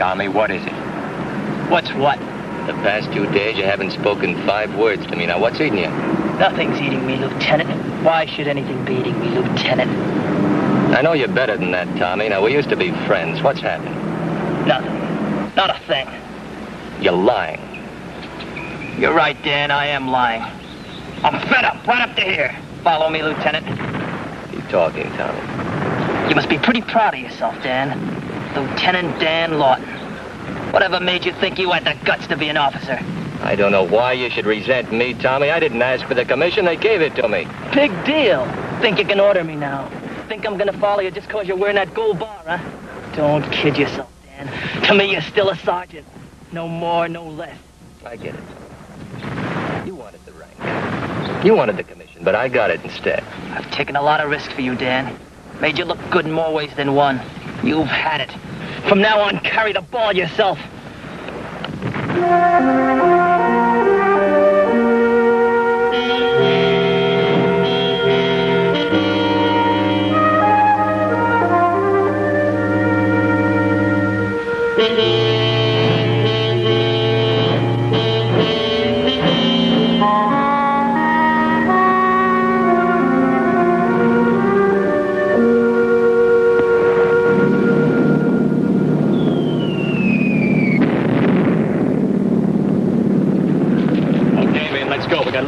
Tommy, what is it? What's what? The past two days you haven't spoken five words to me. Now, what's eating you? Nothing's eating me, Lieutenant. Why should anything be eating me, Lieutenant? I know you're better than that, Tommy. Now, we used to be friends. What's happened? Nothing. Not a thing. You're lying. You're right, Dan. I am lying. I'm fed up. Right up to here. Follow me, Lieutenant. Keep talking, Tommy. You must be pretty proud of yourself, Dan. Lieutenant Dan Lawton. Whatever made you think you had the guts to be an officer? I don't know why you should resent me, Tommy. I didn't ask for the commission. They gave it to me. Big deal. Think you can order me now. Think I'm gonna follow you just cause you're wearing that gold bar, huh? Don't kid yourself, Dan. To me, you're still a sergeant. No more, no less. I get it. You wanted the rank. You wanted the commission, but I got it instead. I've taken a lot of risk for you, Dan. Made you look good in more ways than one. You've had it. From now on, carry the ball yourself.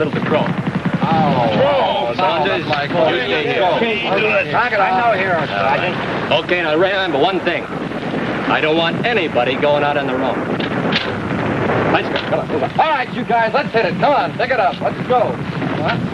Let's go. We got a little patrol. Oh, Saunders, like you stay here. I know here, Sergeant. Uh, okay, now remember one thing. I don't want anybody going out on their own. Let's go. Come on, move on. All right, you guys, let's hit it. Come on, pick it up. Let's go. What?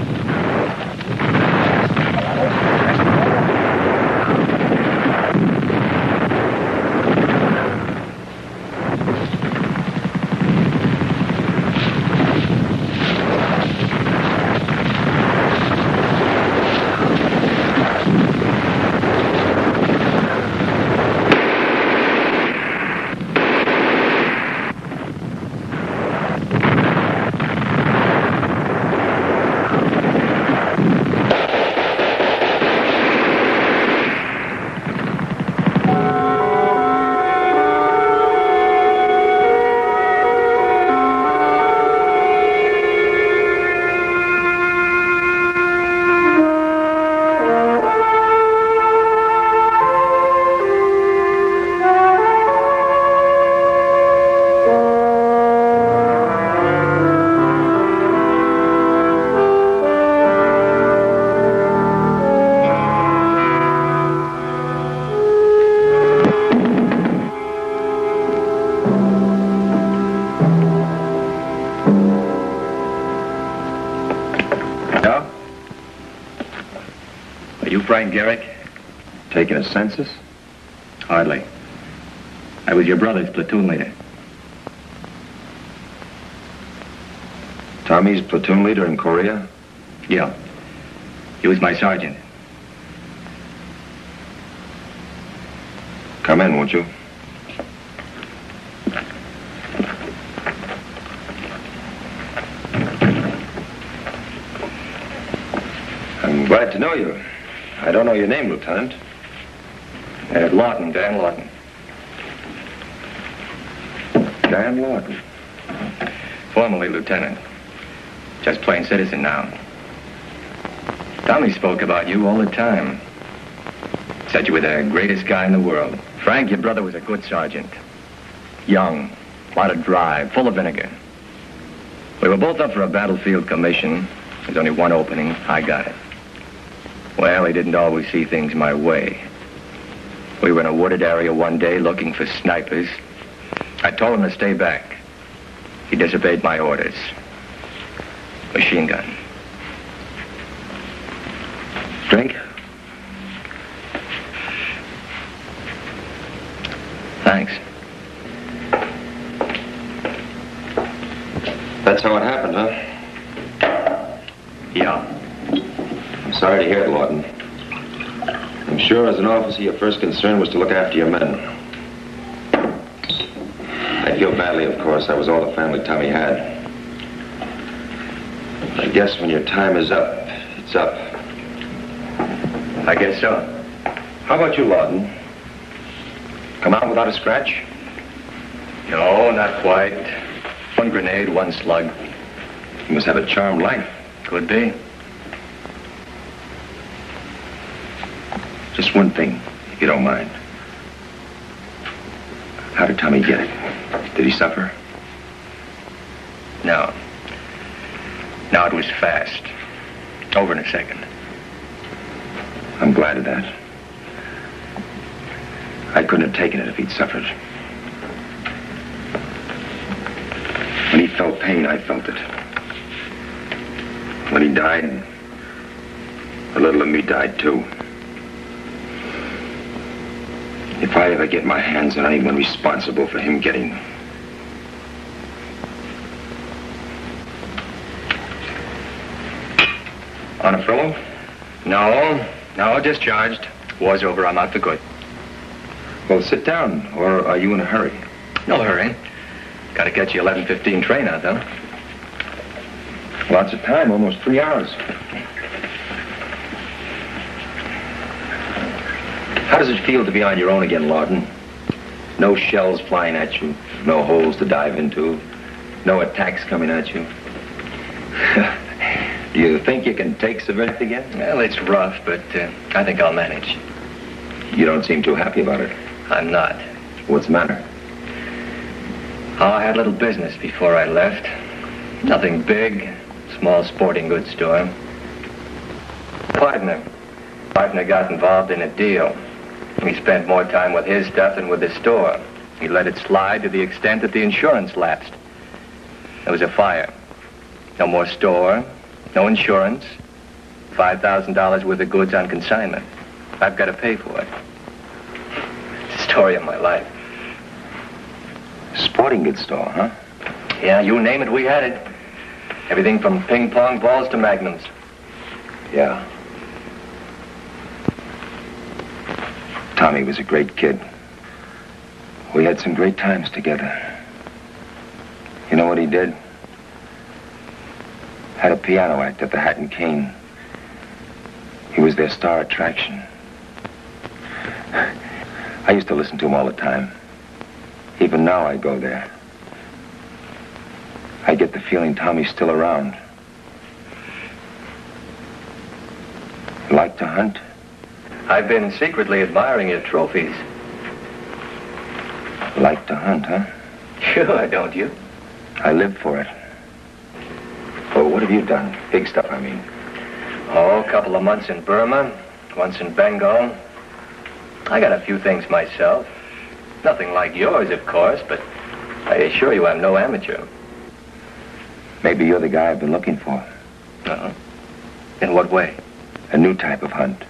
Frank Garrick? Taking a census? Hardly. I was your brother's platoon leader. Tommy's platoon leader in Korea? Yeah. He was my sergeant. Come in, won't you? I'm glad to know you. I don't know your name, Lieutenant. Uh, Lawton, Dan Lawton. Dan Lawton. Formerly lieutenant. Just plain citizen now. Tommy spoke about you all the time. Said you were the greatest guy in the world. Frank, your brother was a good sergeant. Young, lot of drive, full of vinegar. We were both up for a battlefield commission. There's only one opening. I got it. Well, he didn't always see things my way. We were in a wooded area one day looking for snipers. I told him to stay back. He disobeyed my orders. Machine gun. Drink? Thanks. That's how it happened, huh? Yeah. Sorry to hear it, Lawton. I'm sure as an officer, your first concern was to look after your men. I feel badly, of course. I was all the family Tommy had. I guess when your time is up, it's up. I guess so. How about you, Lawton? Come out without a scratch? No, not quite. One grenade, one slug. You must have a charmed life. Could be. Just one thing, if you don't mind. How did Tommy get it? Did he suffer? No. No, it was fast. Over in a second. I'm glad of that. I couldn't have taken it if he'd suffered. When he felt pain, I felt it. When he died, a little of me died too. If I ever get my hands on anyone responsible for him getting them. On a furlough? No. No, discharged. War's over. I'm out for good. Well, sit down, or are you in a hurry? No hurry. Gotta catch the 11.15 train out, though. Lots of time, almost three hours. How does it feel to be on your own again, Lawton? No shells flying at you, no holes to dive into, no attacks coming at you. Do you think you can take Savannah again? Well, it's rough, but uh, I think I'll manage. You don't seem too happy about it. I'm not. What's the matter? Oh, I had a little business before I left. Nothing big. Small sporting goods store. Partner. Partner got involved in a deal. He spent more time with his stuff than with the store. He let it slide to the extent that the insurance lapsed. There was a fire. No more store, no insurance, $5,000 worth of goods on consignment. I've got to pay for it. It's the story of my life. Sporting goods store, huh? Yeah, you name it, we had it. Everything from ping pong balls to magnums. Yeah. Tommy was a great kid. We had some great times together. You know what he did? Had a piano act at the Hat and Cane. He was their star attraction. I used to listen to him all the time. Even now I go there. I get the feeling Tommy's still around. Like to hunt? I've been secretly admiring your trophies. Like to hunt, huh? Sure, don't you? I live for it. Well, what have you done? Big stuff, I mean. Oh, a couple of months in Burma, once in Bengal. I got a few things myself. Nothing like yours, of course, but I assure you I'm no amateur. Maybe you're the guy I've been looking for. Uh-huh. In what way? A new type of hunt.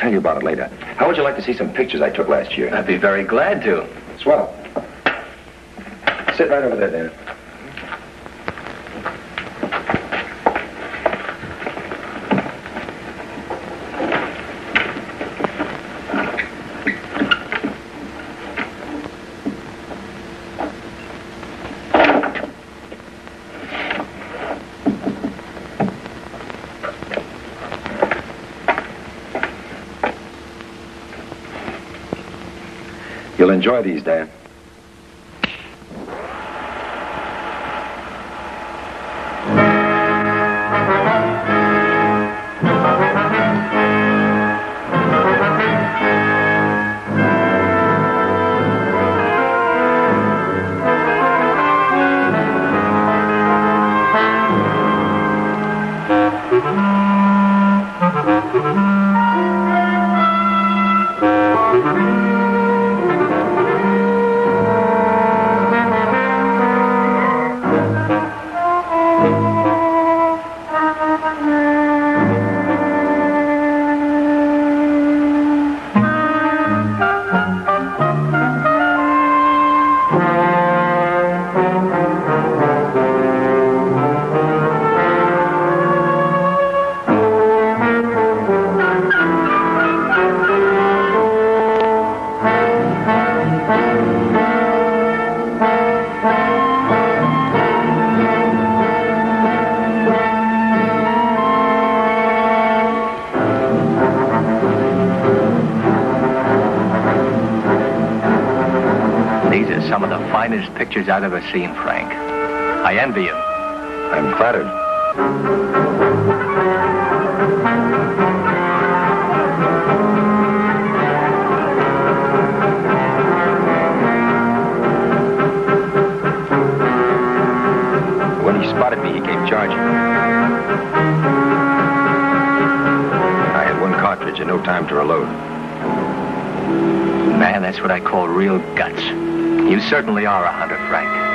I'll tell you about it later. How would you like to see some pictures I took last year? I'd be very glad to. Swell. Sit right over there, Dan. Enjoy these, Dan. Pictures I've ever seen, Frank. I envy you. I'm flattered. When he spotted me, he came charging. I had one cartridge and no time to reload. Man, that's what I call real guts. You certainly are a hunter, Frank.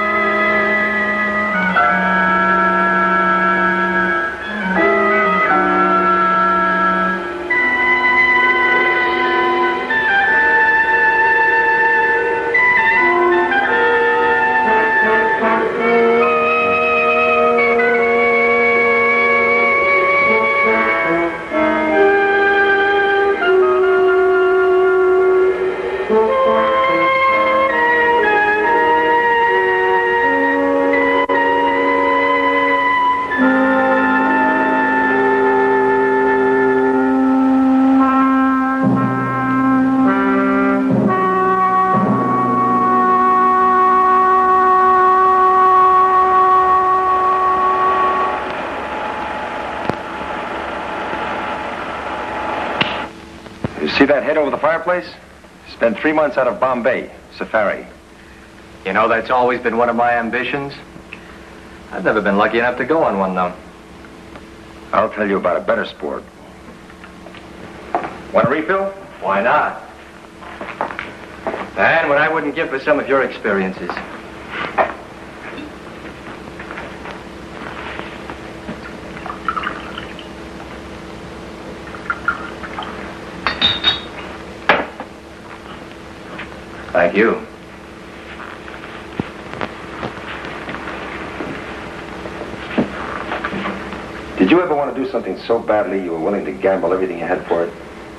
See that head over the fireplace? Spent three months out of Bombay, safari. You know, that's always been one of my ambitions. I've never been lucky enough to go on one, though. I'll tell you about a better sport. Want a refill? Why not? And what I wouldn't give for some of your experiences. You. Did you ever want to do something so badly you were willing to gamble everything you had for it?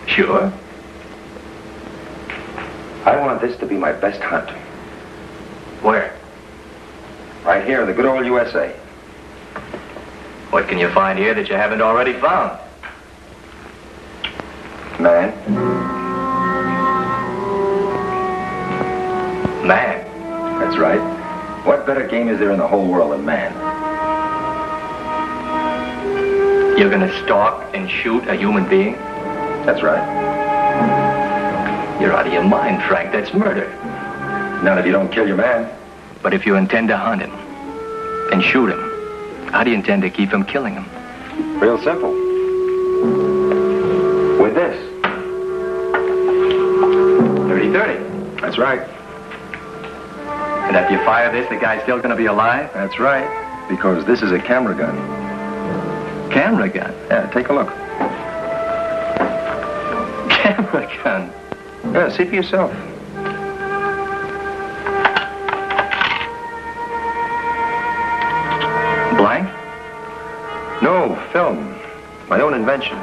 Sure. I want this to be my best hunt. Where? Right here in the good old USA. What can you find here that you haven't already found? Right. What better game is there in the whole world than man? You're gonna stalk and shoot a human being? That's right. You're out of your mind, Frank. That's murder. Not if you don't kill your man. But if you intend to hunt him and shoot him, how do you intend to keep from killing him? Real simple. With this. 30-30. That's right. And after you fire this, the guy's still gonna be alive? That's right. Because this is a camera gun. Camera gun. Yeah, take a look. Camera gun. Yeah, see for yourself. Blank? No, film. My own invention.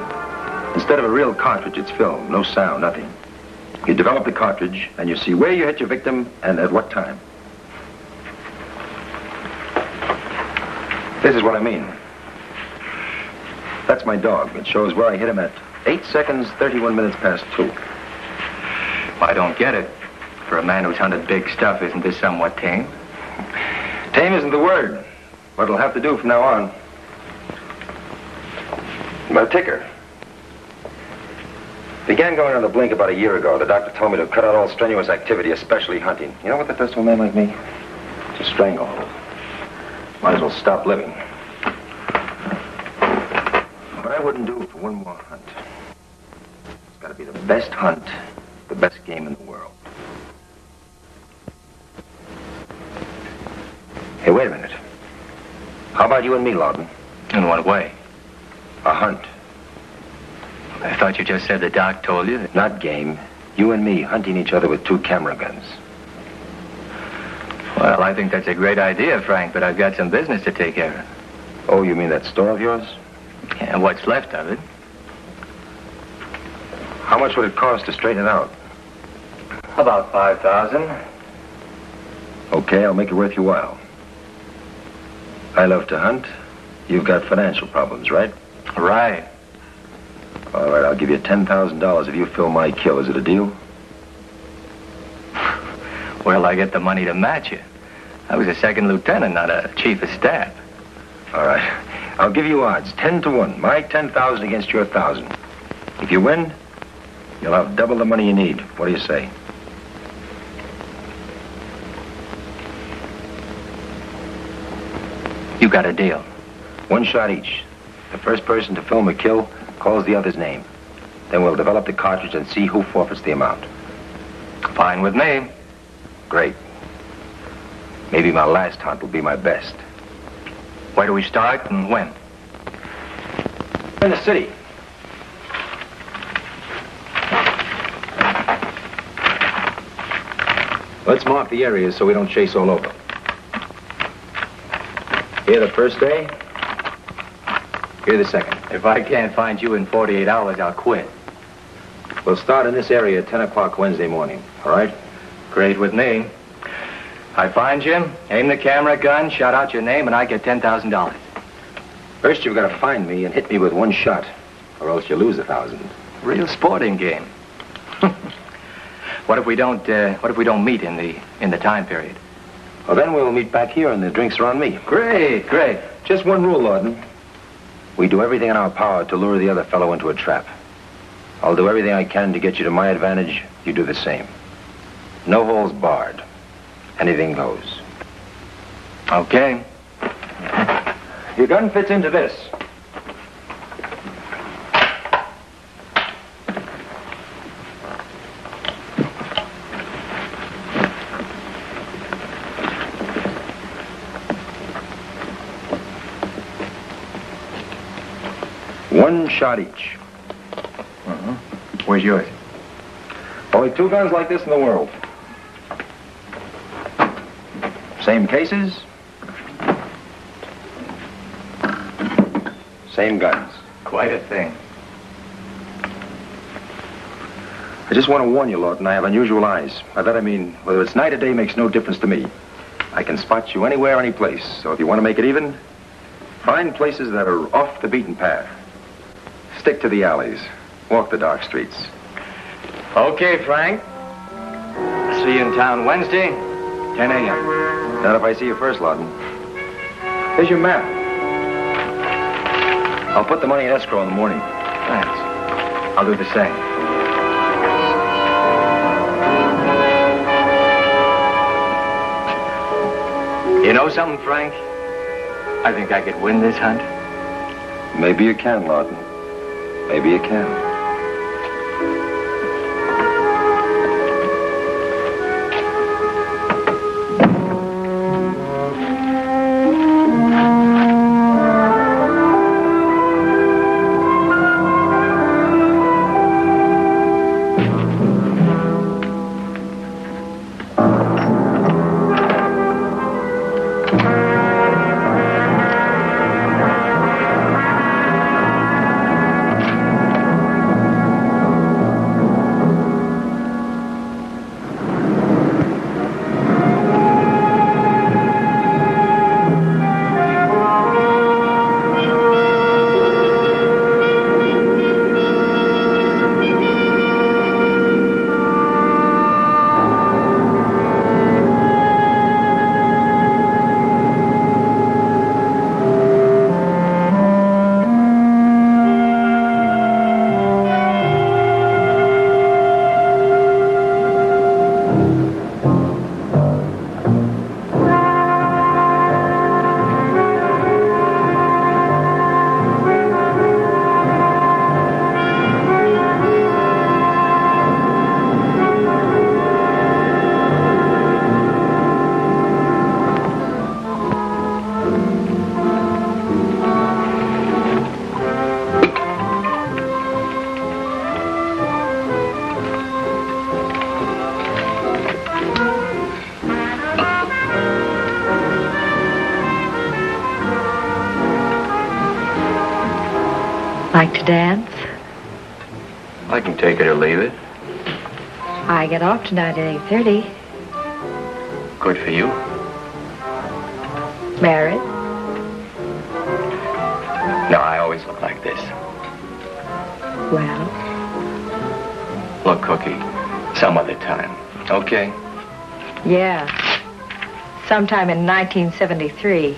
Instead of a real cartridge, it's film. No sound, nothing. You develop the cartridge, and you see where you hit your victim and at what time. This is what I mean. That's my dog. It shows where I hit him at 8 seconds, 31 minutes past 2. I don't get it. For a man who's hunted big stuff, isn't this somewhat tame? Tame isn't the word, but it'll have to do from now on. My ticker. Began going on the blink about a year ago. The doctor told me to cut out all strenuous activity, especially hunting. You know what that does to a man like me? It's a stranglehold. Might as well stop living. What I wouldn't do for one more hunt. It's got to be the best hunt, the best game in the world. Hey, wait a minute. How about you and me, Lawton? In what way? A hunt. I thought you just said the doc told you that. Not game. You and me hunting each other with two camera guns. Well, I think that's a great idea, Frank, but I've got some business to take care of. Oh, you mean that store of yours? And what's left of it? How much would it cost to straighten it out? About 5000 Okay, I'll make it worth your while. I love to hunt. You've got financial problems, right? Right. All right, I'll give you $10,000 if you fill my kill. Is it a deal? Where'll I get the money to match it? I was a second lieutenant, not a chief of staff. All right. I'll give you odds. Ten to one. My 10,000 against your 1,000. If you win, you'll have double the money you need. What do you say? You got a deal. One shot each. The first person to film a kill calls the other's name. Then we'll develop the cartridge and see who forfeits the amount. Fine with me. Great. Maybe my last hunt will be my best. Where do we start and when? In the city. Let's mark the areas so we don't chase all over. Here the first day. Here the second. If I can't find you in 48 hours, I'll quit. We'll start in this area at 10 o'clock Wednesday morning, all right? Great with me. I find you, aim the camera gun, shout out your name, and I get $10,000. First, you've got to find me and hit me with one shot, or else you lose a thousand. Real sporting game. what if we don't, uh, what if we don't meet in the, in the time period? Well, then we'll meet back here and the drinks are on me. Great, great. Just one rule, Lawton. We do everything in our power to lure the other fellow into a trap. I'll do everything I can to get you to my advantage. You do the same. No holes barred. Anything goes. Okay. Your gun fits into this. One shot each. Uh -huh. Where's yours? Only two guns like this in the world. Same cases. Same guns. Quite a thing. I just want to warn you, Lawton, I have unusual eyes. By that I mean, whether it's night or day makes no difference to me. I can spot you anywhere, any place. So if you want to make it even, find places that are off the beaten path. Stick to the alleys. Walk the dark streets. Okay, Frank. See you in town Wednesday, 10 a.m. Not if I see you first, Lawton. Here's your map. I'll put the money in escrow in the morning. Thanks. I'll do the same. You know something, Frank? I think I could win this hunt. Maybe you can, Lawton. Maybe you can. Like to dance? I can take it or leave it. I get off tonight at 8.30. Good for you. Married? No, I always look like this. Well, Look, Cookie, some other time. Okay? yeah. sometime in 1973.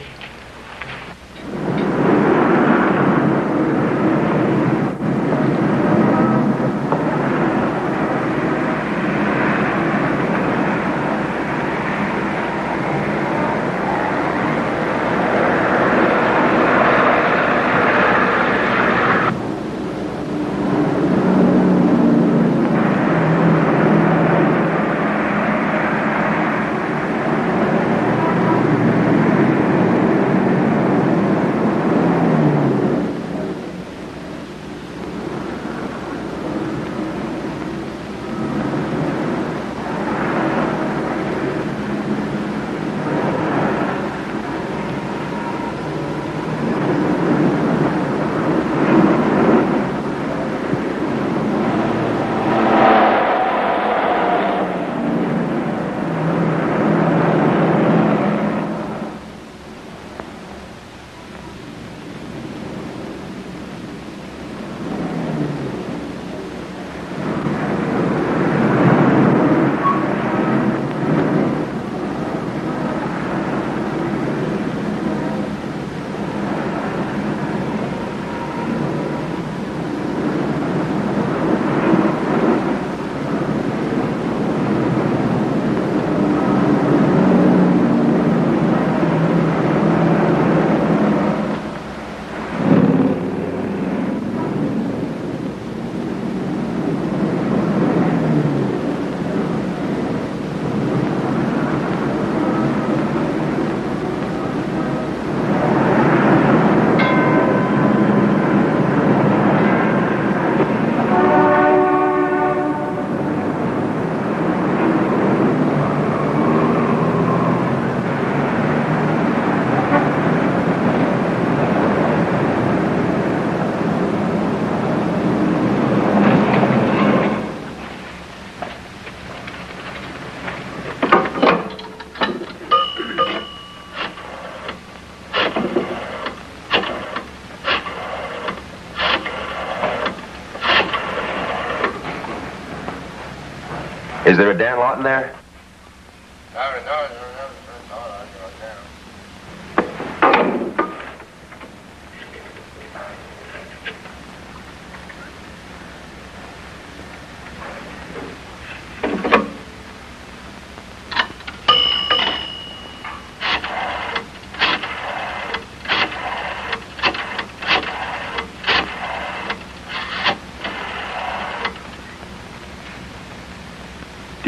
Is there a Dan Lawton there?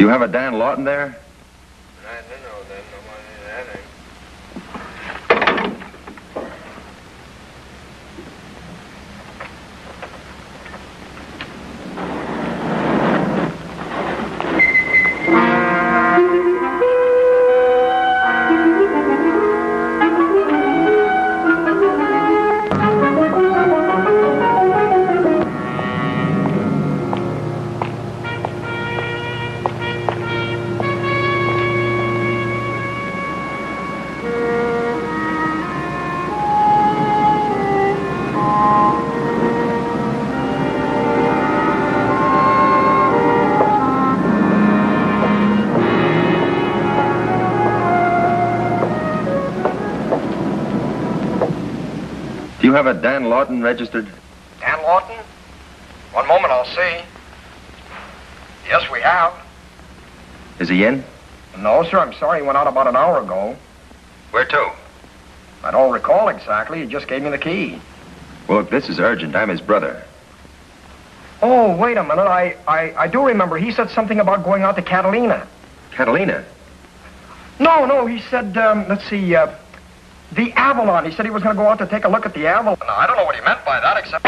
You have a Dan Lawton there? Have a Dan Lawton registered? Dan Lawton? One moment, I'll see. Yes, we have. Is he in? No, sir, I'm sorry. He went out about an hour ago. Where to? I don't recall exactly. He just gave me the key. Well, look, this is urgent. I'm his brother. Oh, wait a minute. I, I, I do remember. He said something about going out to Catalina. Catalina. No, no, he said, um, let's see, uh, Avalon. He said he was going to go out to take a look at the Avalon. Now, I don't know what he meant by that, except...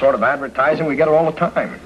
sort of advertising. We get all the time.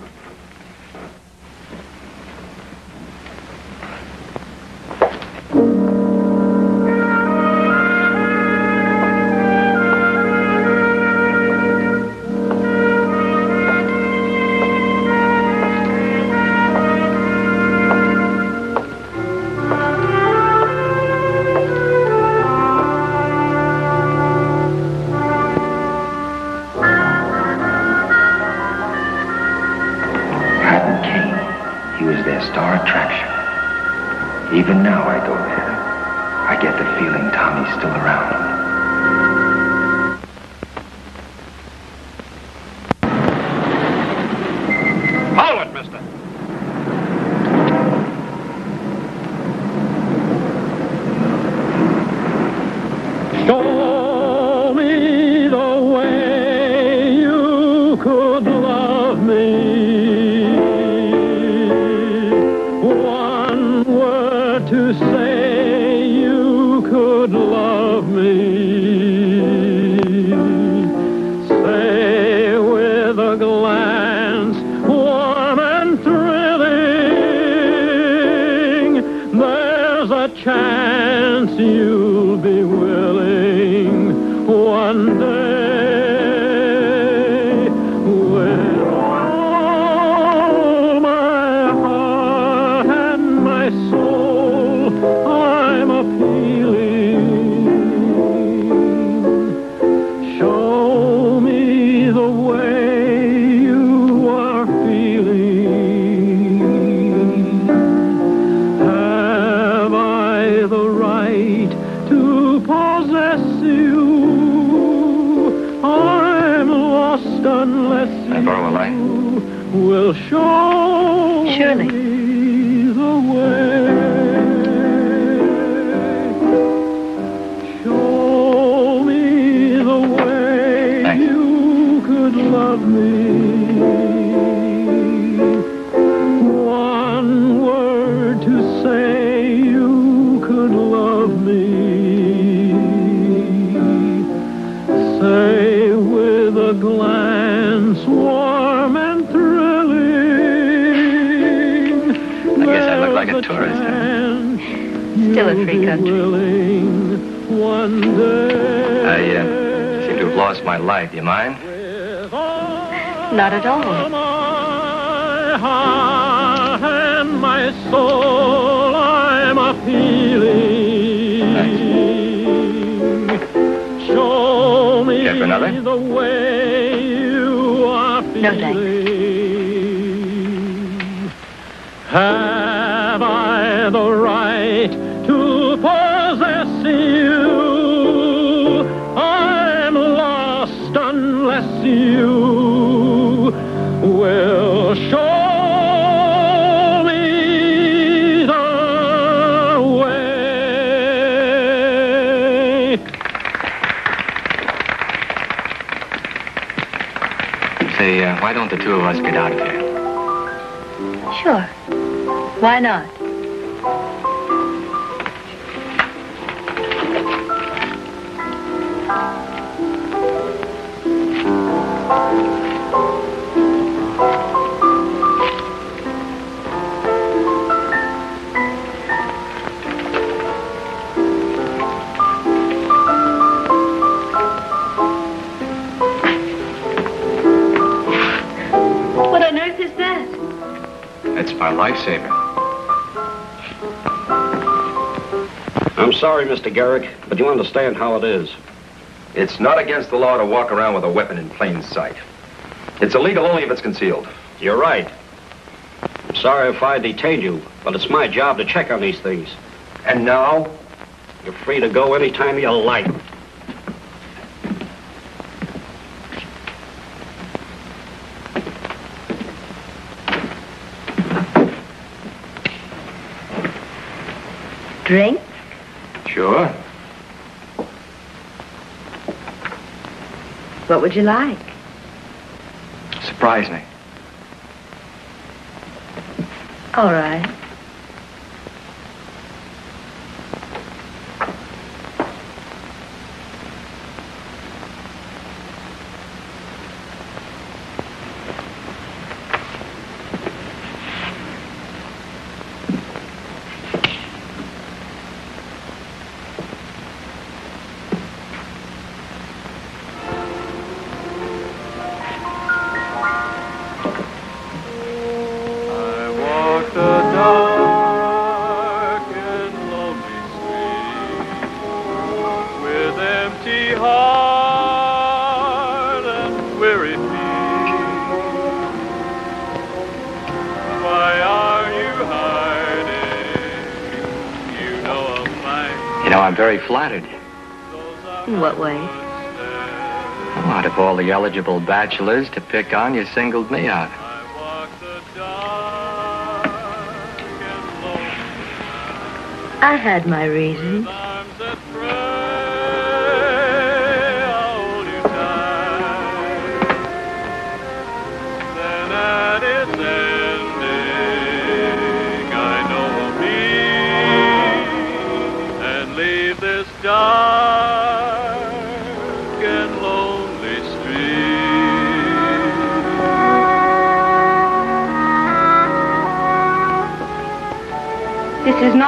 To possess you? I'm lost unless Can I borrow a light? you will show Surely. me the way. Show me the way Thanks. you could love me. Free country. willing One day. I uh, seem to have lost my light. Do you mind? Not at all. My heart and my soul, I'm appealing. Show me Care for another? the way you are feeling. No, thanks. Have I the right two of us get out of here? Sure. Why not? My lifesaver. I'm sorry, Mr. Garrick, but you understand how it is. It's not against the law to walk around with a weapon in plain sight. It's illegal only if it's concealed. You're right. I'm sorry if I detained you, but it's my job to check on these things. And now, You're free to go anytime you like. Drink? Sure. What would you like? Surprise me. All right. Know, I'm very flattered. In what way? Well, out of all the eligible bachelors to pick on, you singled me out. I walk the dark I had my reasons.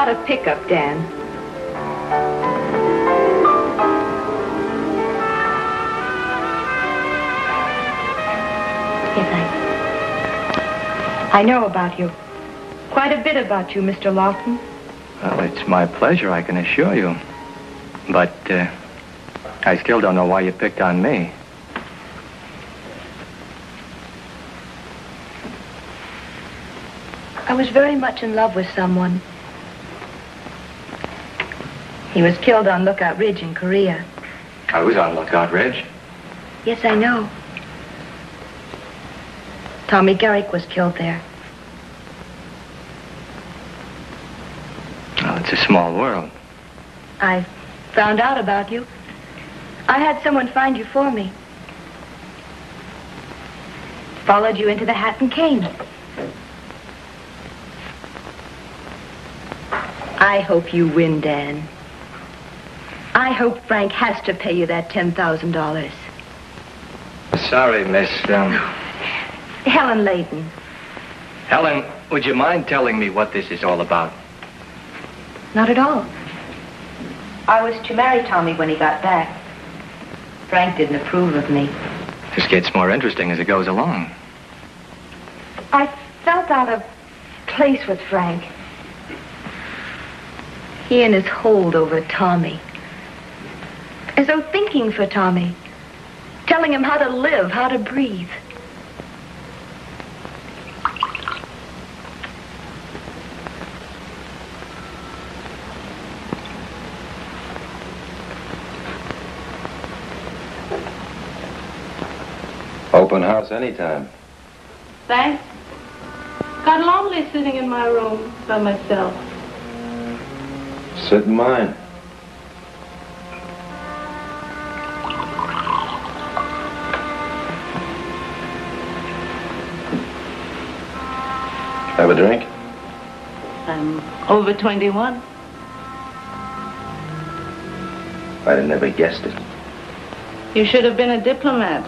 This is not a pickup, Dan. Yes, I. I know about you. Quite a bit about you, Mr. Lawton. Well, it's my pleasure, I can assure you. But, uh, I still don't know why you picked on me. I was very much in love with someone. He was killed on Lookout Ridge in Korea. I was on Lookout Ridge. Yes, I know. Tommy Garrick was killed there. Well, it's a small world. I found out about you. I had someone find you for me. Followed you into the hat and cane. I hope you win, Dan. I hope Frank has to pay you that $10,000. Sorry, Miss, um, Helen Layton. Helen, would you mind telling me what this is all about? Not at all. I was to marry Tommy when he got back. Frank didn't approve of me. This gets more interesting as it goes along. I felt out of place with Frank. He and his hold over Tommy. As though thinking for Tommy. Telling him how to live, how to breathe. Open house anytime. Thanks. Got lonely sitting in my room by myself. Sit in mine. Have a drink? I'm over 21. I'd have never guessed it. You should have been a diplomat.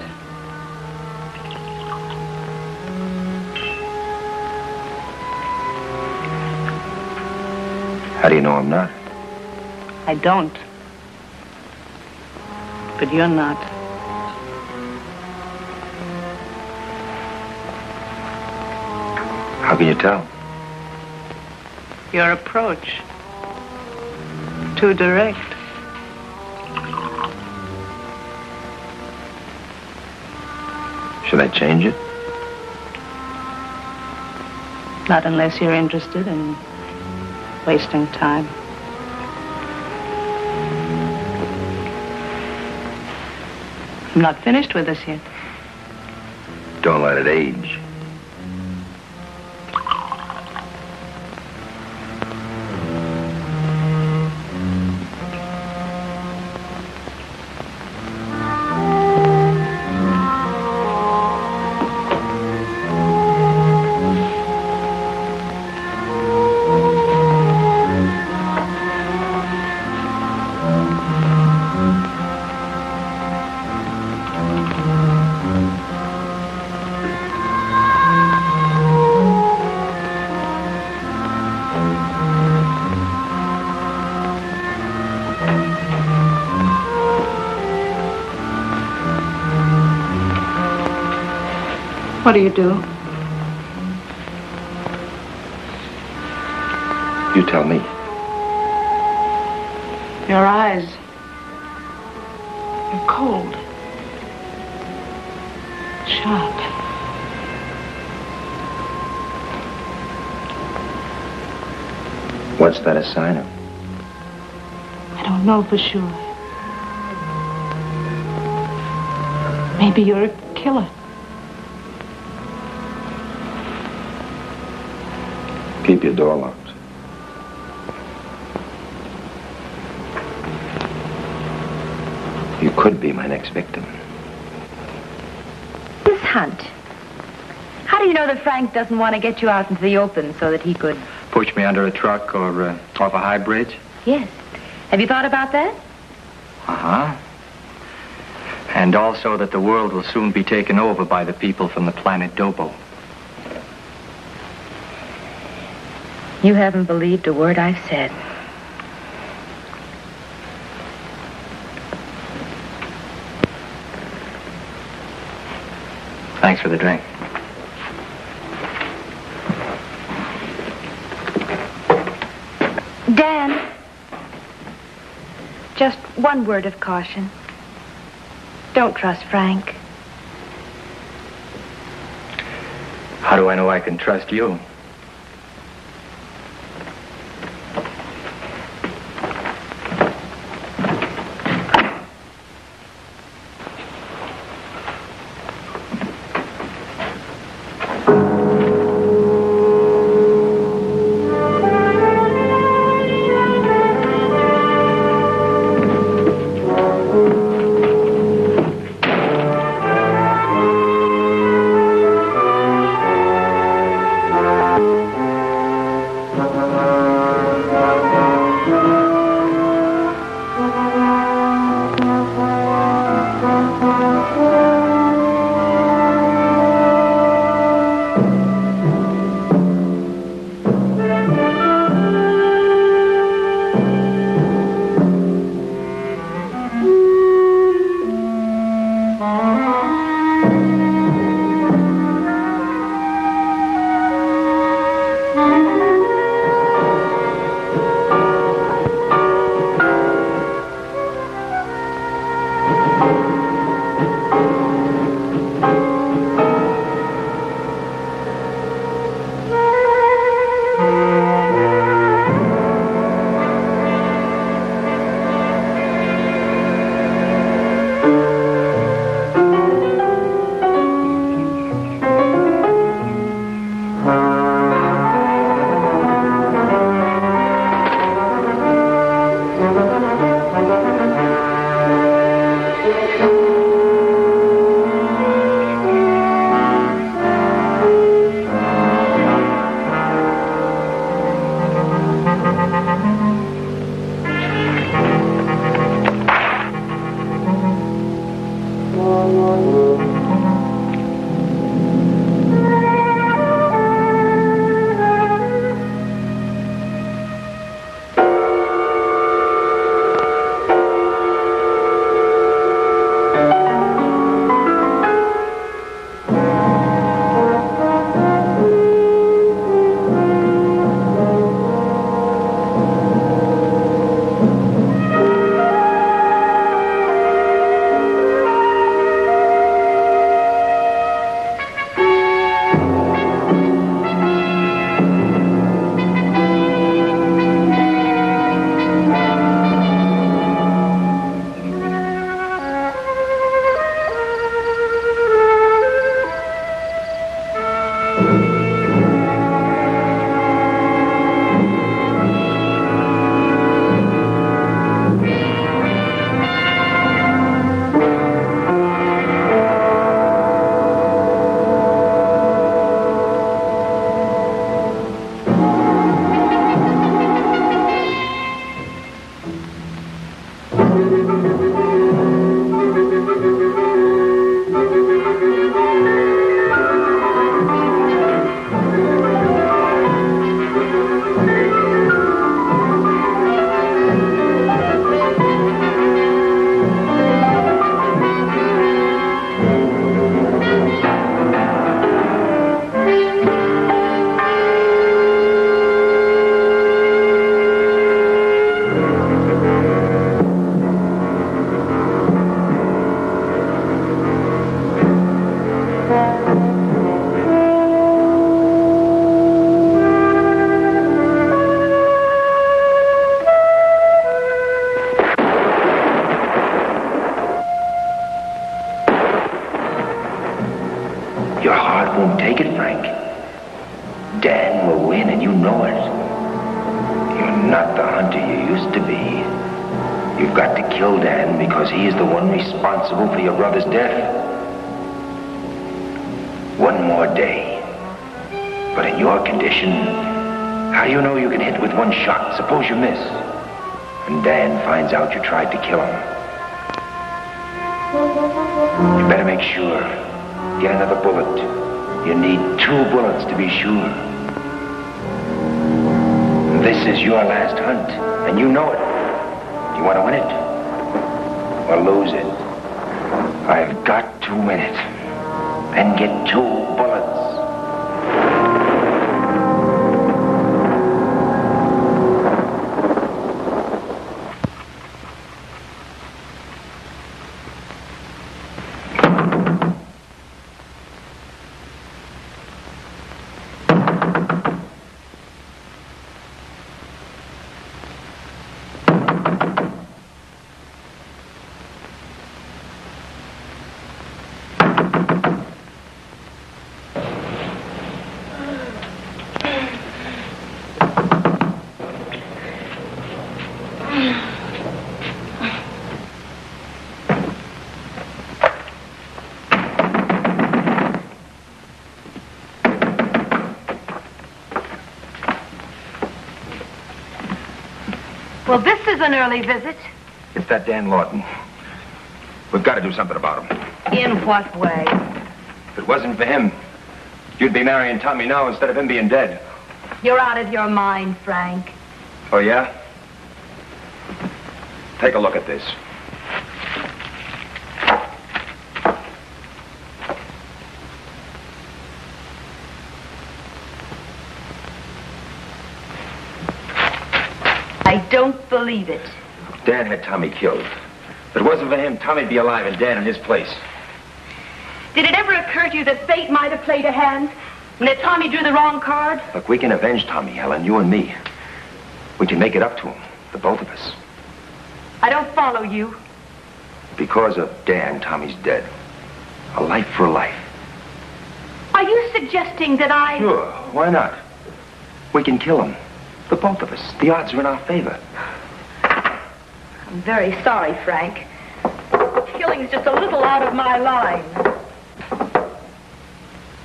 How do you know I'm not? I don't. But you're not. How can you tell? Your approach. Too direct. Should I change it? Not unless you're interested in wasting time. I'm not finished with this yet. Don't let it age. What do you do? You tell me. Your eyes. You're cold. sharp. What's that a sign of? I don't know for sure. Maybe you're a killer. Keep your door locked. You could be my next victim. Miss Hunt, how do you know that Frank doesn't want to get you out into the open so that he could... Push me under a truck or uh, off a high bridge? Yes. Have you thought about that? Uh-huh. And also that the world will soon be taken over by the people from the planet Dobo. You haven't believed a word I've said. Thanks for the drink. Dan, just one word of caution. Don't trust Frank. How do I know I can trust you? Is an early visit. It's that Dan Lawton. We've got to do something about him. In what way? If it wasn't for him, you'd be marrying Tommy now instead of him being dead. You're out of your mind, Frank. Oh, yeah? Take a look at this. I don't believe it. Dan had Tommy killed. If it wasn't for him, Tommy'd be alive and Dan in his place. Did it ever occur to you that fate might have played a hand? And that Tommy drew the wrong card? Look, we can avenge Tommy, Helen, you and me. We can make it up to him, the both of us. I don't follow you. Because of Dan, Tommy's dead. A life for a life. Are you suggesting that I... Sure, why not? We can kill him. The both of us. The odds are in our favor. I'm very sorry, Frank. Killing's just a little out of my line.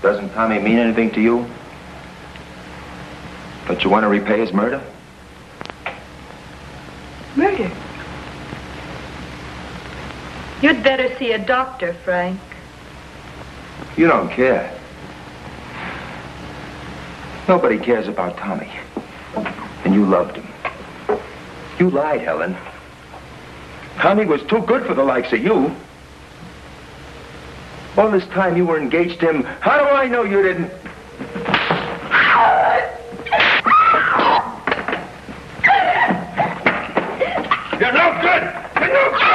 Doesn't Tommy mean anything to you? Don't you want to repay his murder? Murder? You'd better see a doctor, Frank. You don't care. Nobody cares about Tommy. And you loved him. You lied, Helen. Tommy was too good for the likes of you. All this time you were engaged to him. How do I know you didn't? You're no good! You're no good!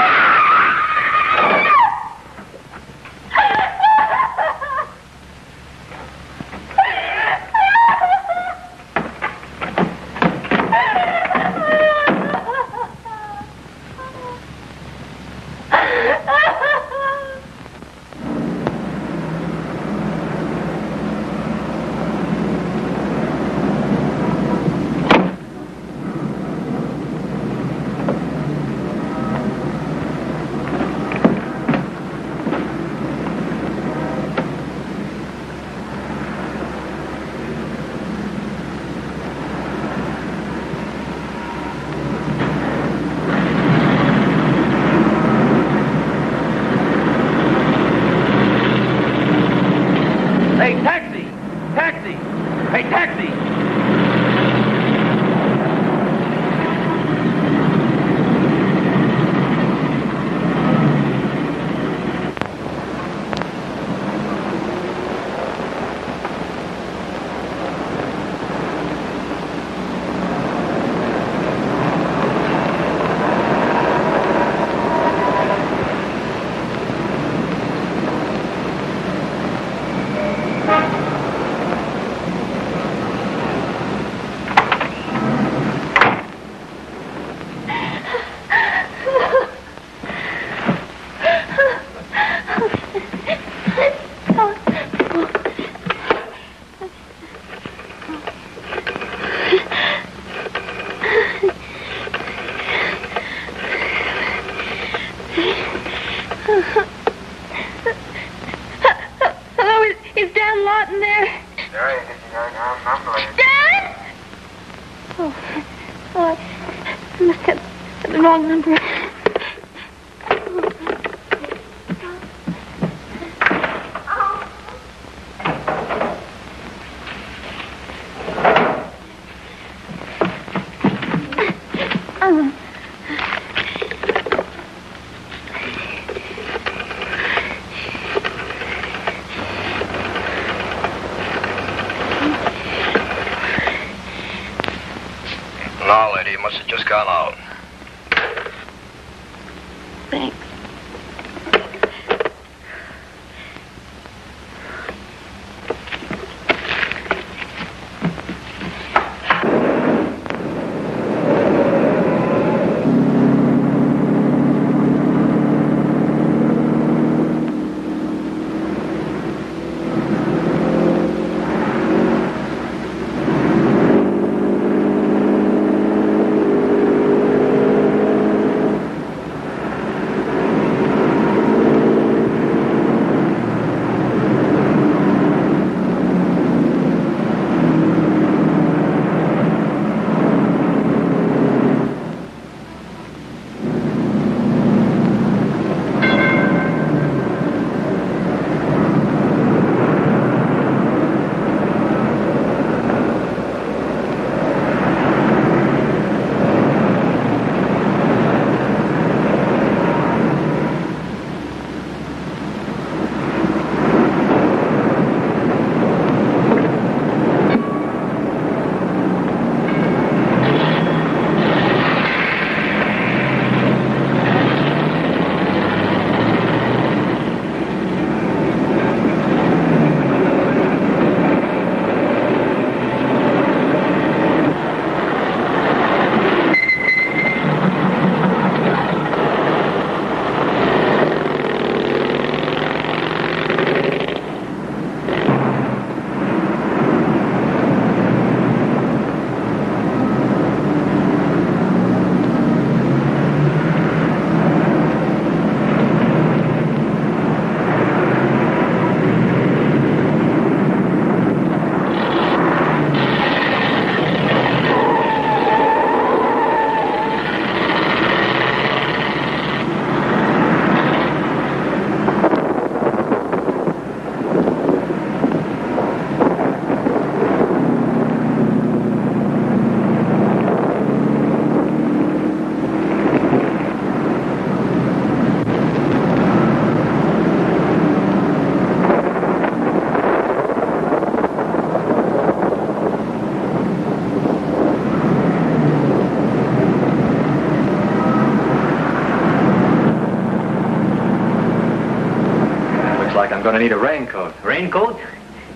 Looks I'm going to need a raincoat. Raincoat?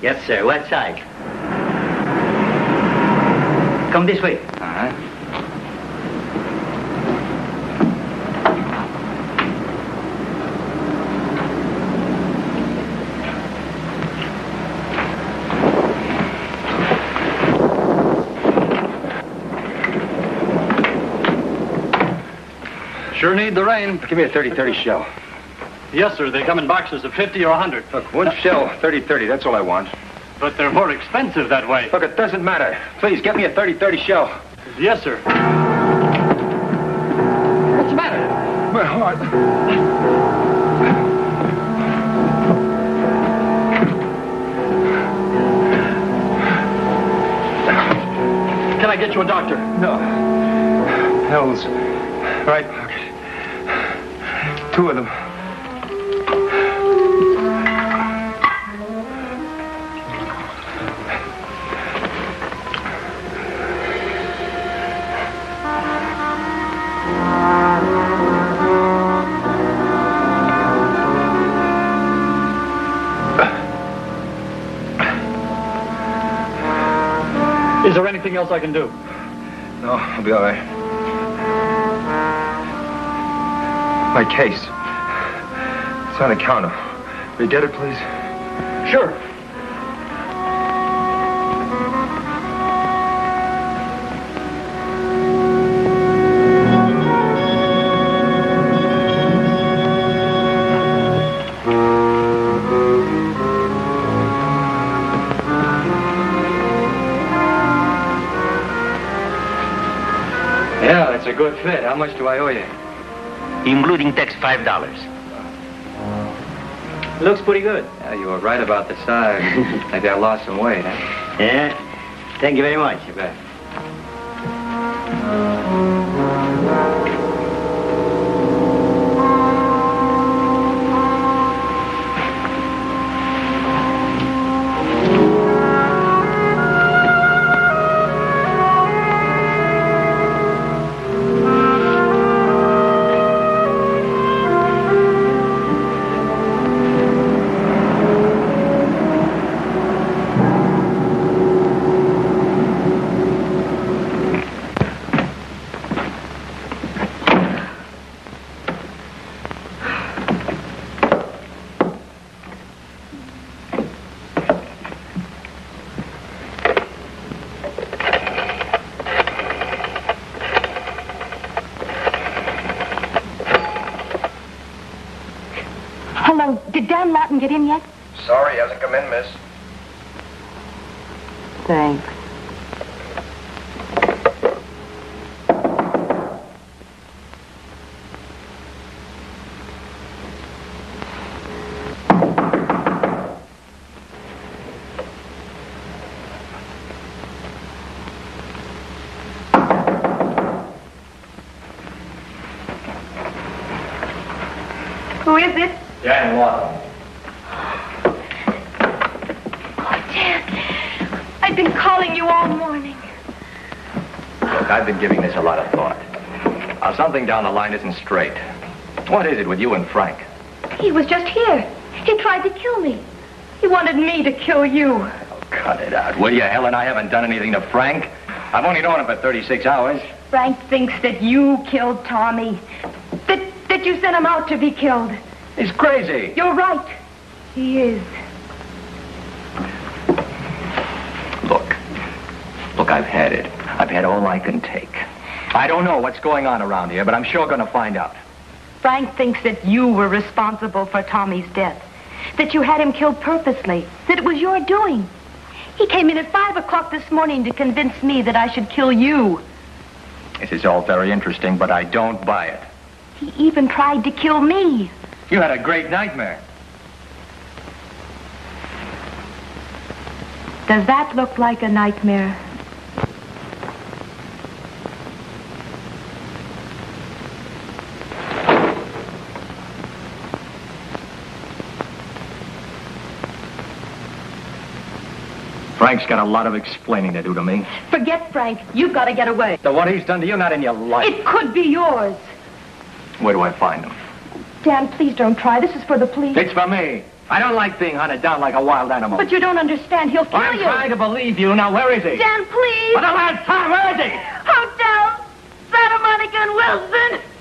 Yes, sir. What size? Come this way. Uh-huh. Sure need the rain. Give me a 30-30 shell. Yes, sir. They come in boxes of 50 or 100. Look, one shell, 30-30, that's all I want. But they're more expensive that way. Look, it doesn't matter. Please, get me a 30-30 shell. Yes, sir. What's the matter? My heart. Can I get you a doctor? No. Pills. Right. Two of them. Anything else I can do? No, I'll be all right. My case. It's on the counter. Will you get it, please? Sure. How much do I owe you? Including tax, five dollars. Looks pretty good. Yeah, you were right about the size. Maybe I lost some weight, huh? Yeah. Thank you very much. You bet. Something down the line isn't straight. What is it with you and Frank? He was just here. He tried to kill me. He wanted me to kill you. Oh, cut it out, will you, Helen? I haven't done anything to Frank. I've only known him for 36 hours. Frank thinks that you killed Tommy. That, that you sent him out to be killed. He's crazy. You're right. He is. Look. Look, I've had it. I've had all I can take. I don't know what's going on around here, but I'm sure going to find out. Frank thinks that you were responsible for Tommy's death. That you had him killed purposely. That it was your doing. He came in at five o'clock this morning to convince me that I should kill you. This is all very interesting, but I don't buy it. He even tried to kill me. You had a great nightmare. Does that look like a nightmare? Frank's got a lot of explaining to do to me. Forget Frank. You've got to get away. So what he's done to you, not in your life. It could be yours. Where do I find him? Dan, please don't try. This is for the police. It's for me. I don't like being hunted down like a wild animal. But you don't understand. He'll kill you. I'm you. trying to believe you. Now, where is he? Dan, please. For the last time, where is he? Hotel Santa Monica and Wilson.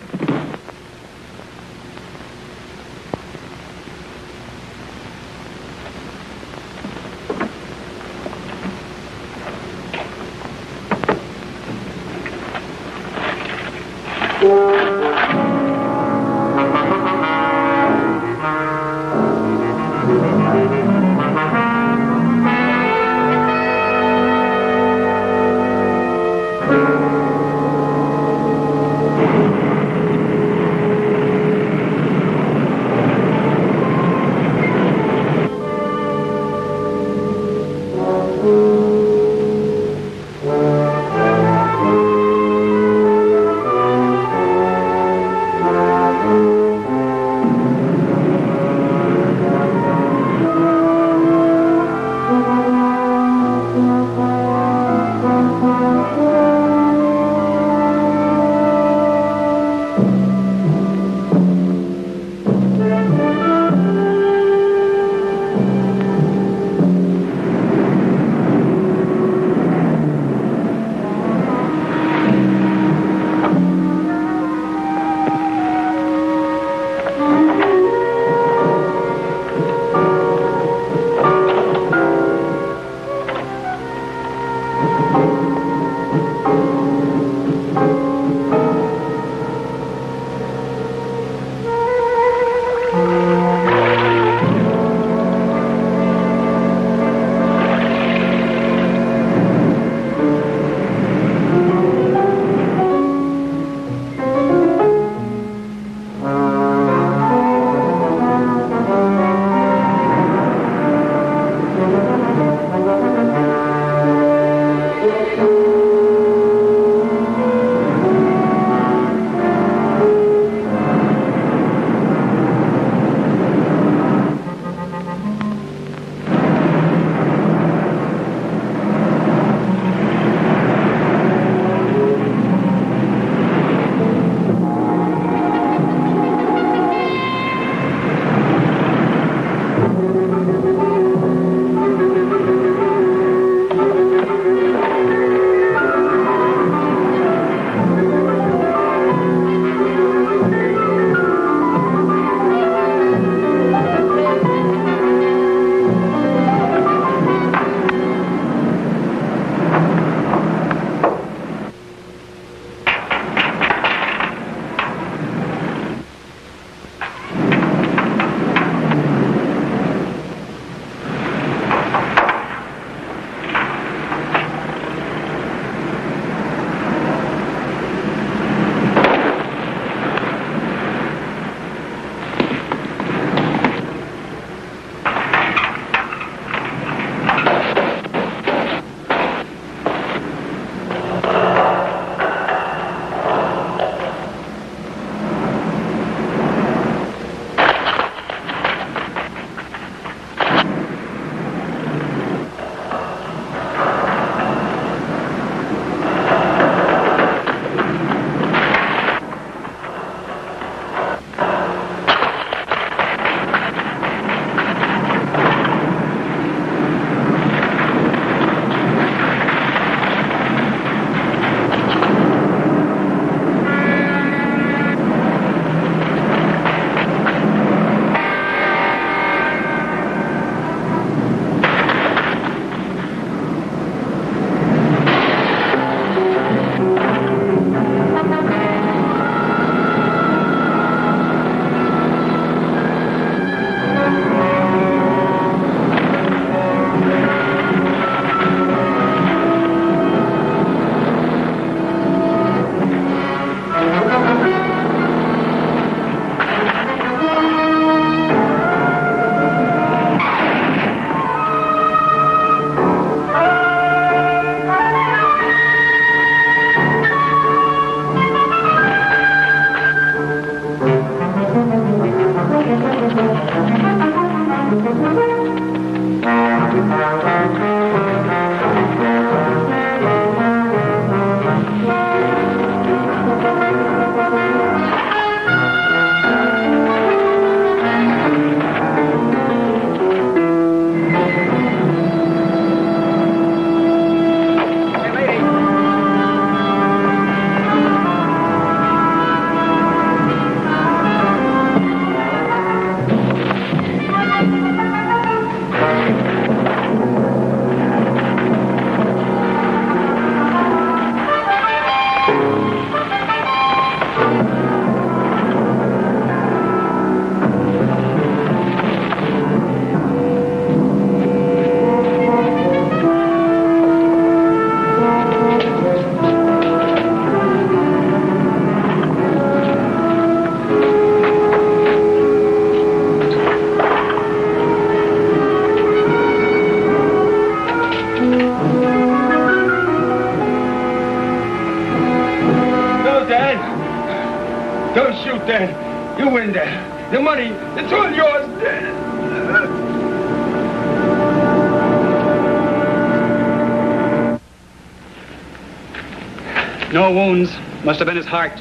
Must have been his heart.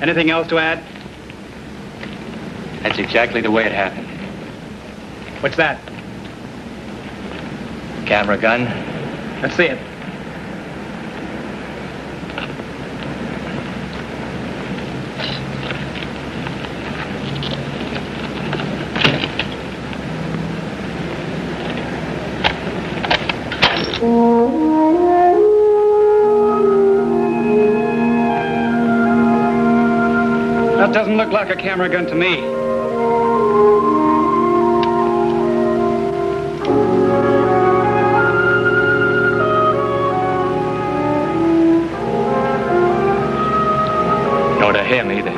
Anything else to add? That's exactly the way it happened. What's that? Camera gun. Let's see it. Doesn't look like a camera gun to me. Nor to him either.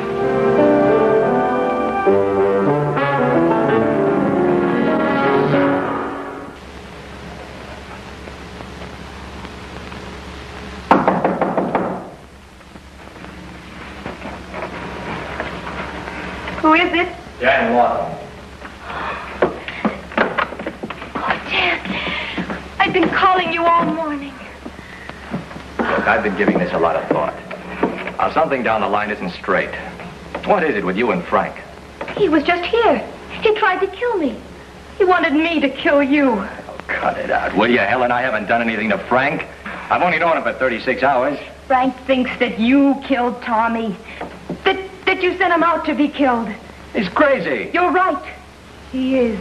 Down the line isn't straight. What is it with you and Frank? He was just here. He tried to kill me. He wanted me to kill you. Oh, cut it out, will you? Helen, I haven't done anything to Frank. I've only known him for 36 hours. Frank thinks that you killed Tommy. That, that you sent him out to be killed. He's crazy. You're right. He is.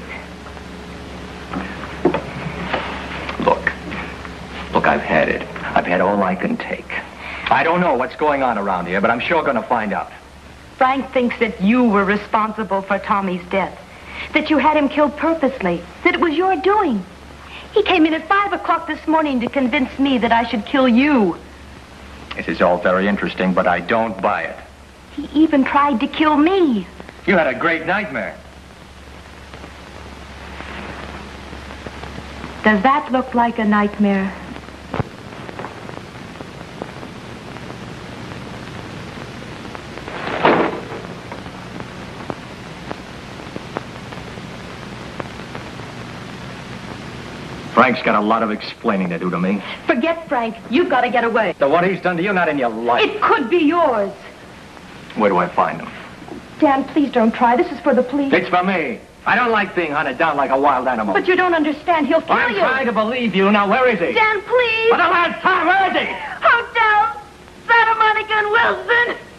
Look. Look, I've had it. I've had all I can take. I don't know what's going on around here, but I'm sure going to find out. Frank thinks that you were responsible for Tommy's death. That you had him killed purposely. That it was your doing. He came in at five o'clock this morning to convince me that I should kill you. This is all very interesting, but I don't buy it. He even tried to kill me. You had a great nightmare. Does that look like a nightmare? Frank's got a lot of explaining to do to me. Forget Frank. You've got to get away. So what he's done to you, not in your life. It could be yours. Where do I find him? Dan, please don't try. This is for the police. It's for me. I don't like being hunted down like a wild animal. But you don't understand. He'll kill you. I'm you. trying to believe you. Now, where is he? Dan, please. For the last time, where is he? Hotel Santa Monica and Wilson.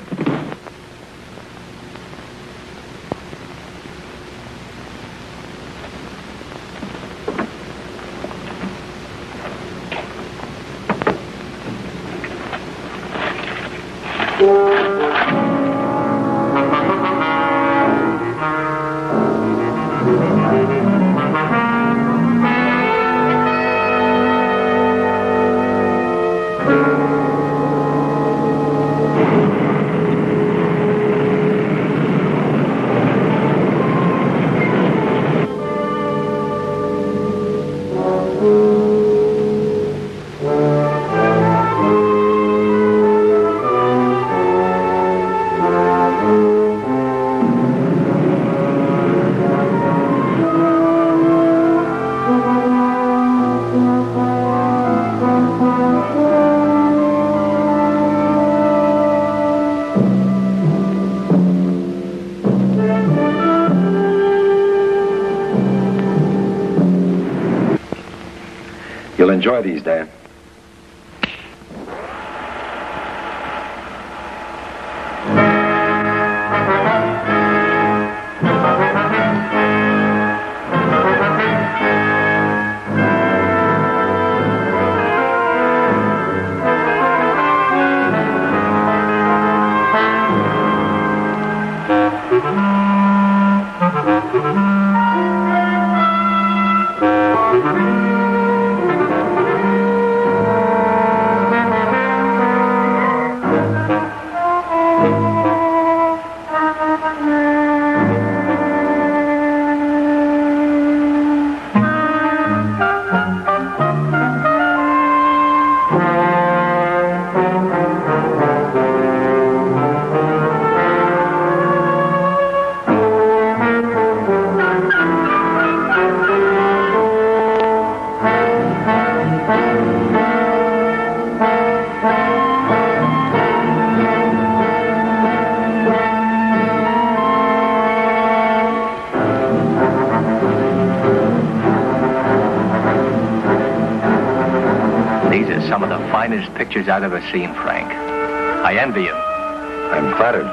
Pictures I've ever seen, Frank. I envy you. I'm flattered.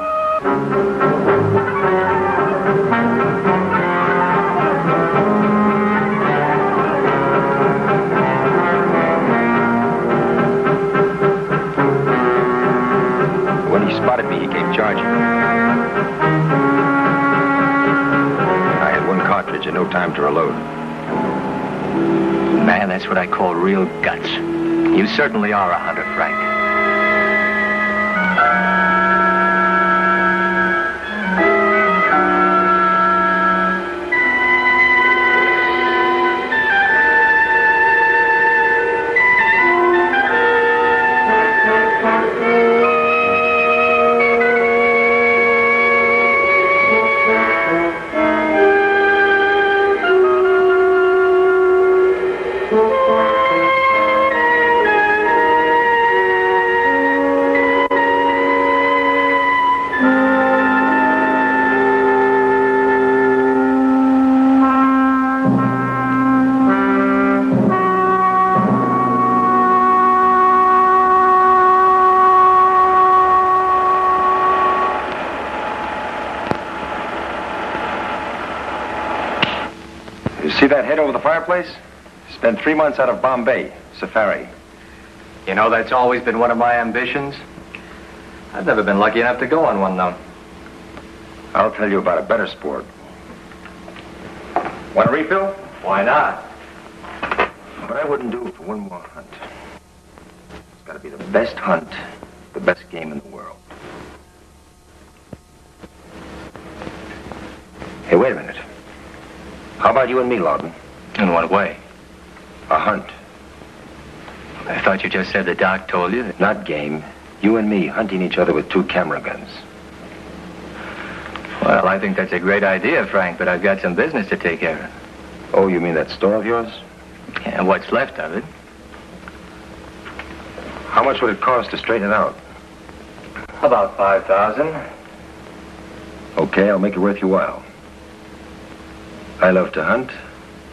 When he spotted me, he came charging. I had one cartridge and no time to reload. Man, that's what I call real guts. You certainly are a hunter, Frank. Fireplace? Spent three months out of Bombay, safari. You know, that's always been one of my ambitions. I've never been lucky enough to go on one, though. I'll tell you about a better sport. Want a refill? Why not? What I wouldn't do for one more hunt. It's got to be the best hunt, the best game in the world. Hey, wait a minute. How about you and me, Lawton? In what way? A hunt. Thought you just said the doc told you. that- Not game. You and me hunting each other with two camera guns. Well, I think that's a great idea, Frank, but I've got some business to take care of. Oh, you mean that store of yours? Yeah, what's left of it? How much would it cost to straighten it out? About 5000 Okay, I'll make it worth your while. I love to hunt.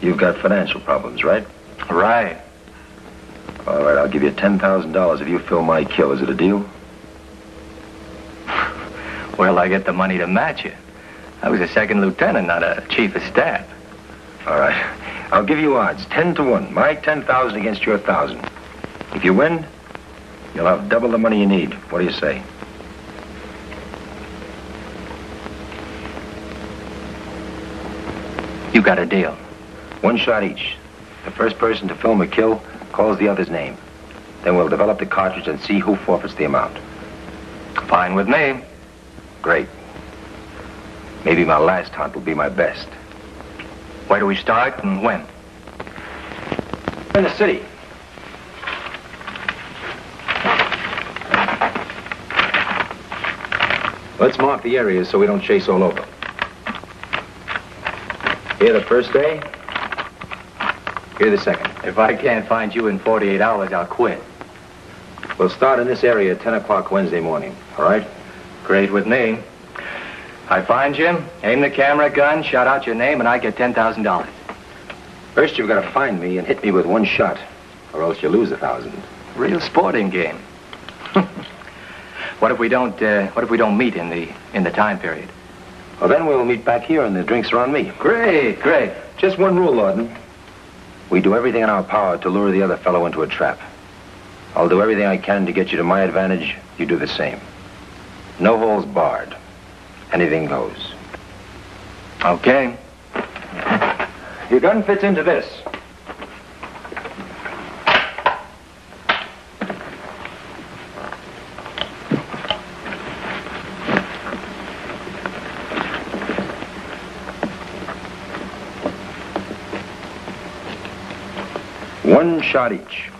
You've got financial problems, right? Right. Give you $10,000 if you fill my kill. Is it a deal? Where'll I get the money to match you? I was a second lieutenant, not a chief of staff. All right. I'll give you odds. 10 to 1. My 10,000 against your 1,000. If you win, you'll have double the money you need. What do you say? You got a deal. One shot each. The first person to film a kill calls the other's name. Then we'll develop the cartridge and see who forfeits the amount. Fine with me. Great. Maybe my last hunt will be my best. Where do we start and when? In the city. Let's mark the areas so we don't chase all over. Here the first day. Here the second. If I can't find you in 48 hours, I'll quit. We'll start in this area at 10 o'clock Wednesday morning, all right? Great with me. I find you, aim the camera gun, shout out your name, and I get $10,000. First, you've got to find me and hit me with one shot. or else you lose a thousand. Real sporting game. what if we don't? Uh, what if we don't meet in the in the time period? Well, then we'll meet back here, and the drinks are on me. Great, great. Just one rule, Lawton. We do everything in our power to lure the other fellow into a trap. I'll do everything I can to get you to my advantage. You do the same. No holes barred. Anything goes. Okay. Your gun fits into this. One shot each.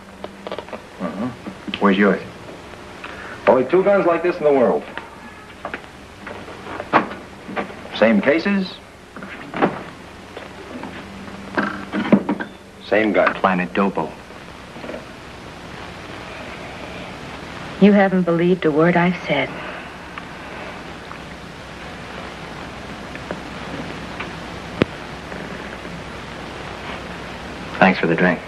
Where's yours? Only two guns like this in the world. Same cases. Same gun. Planet Dopo. You haven't believed a word I've said. Thanks for the drink.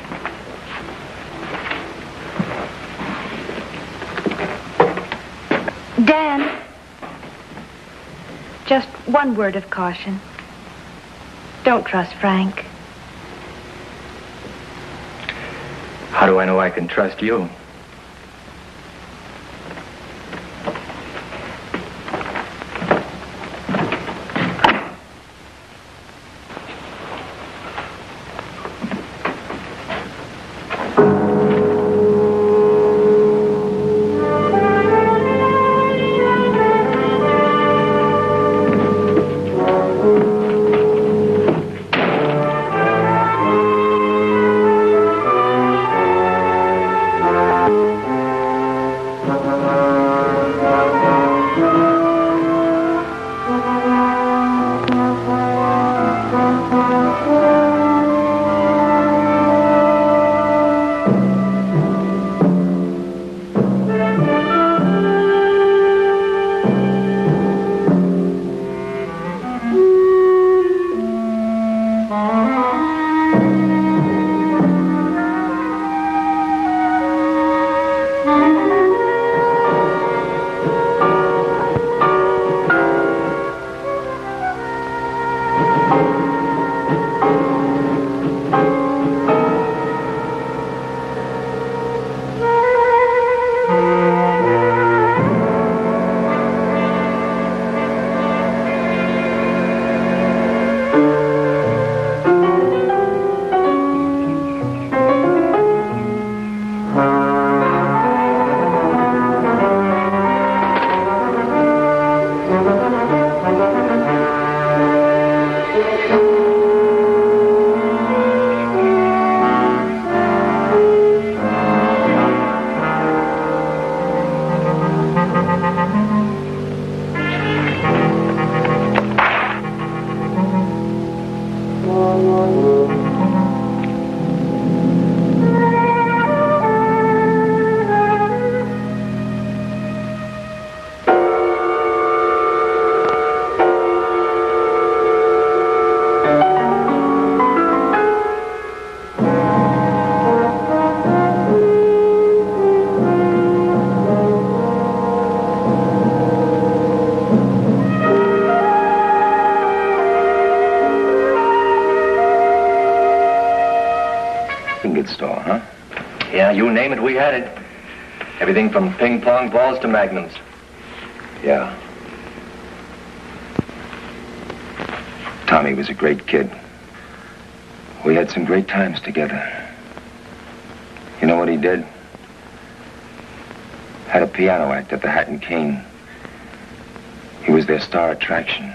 Just one word of caution. Don't trust Frank. How do I know I can trust you? Everything from ping pong balls to magnums. Yeah. Tommy was a great kid. We had some great times together. You know what he did? Had a piano act at the Hat and Cane. He was their star attraction.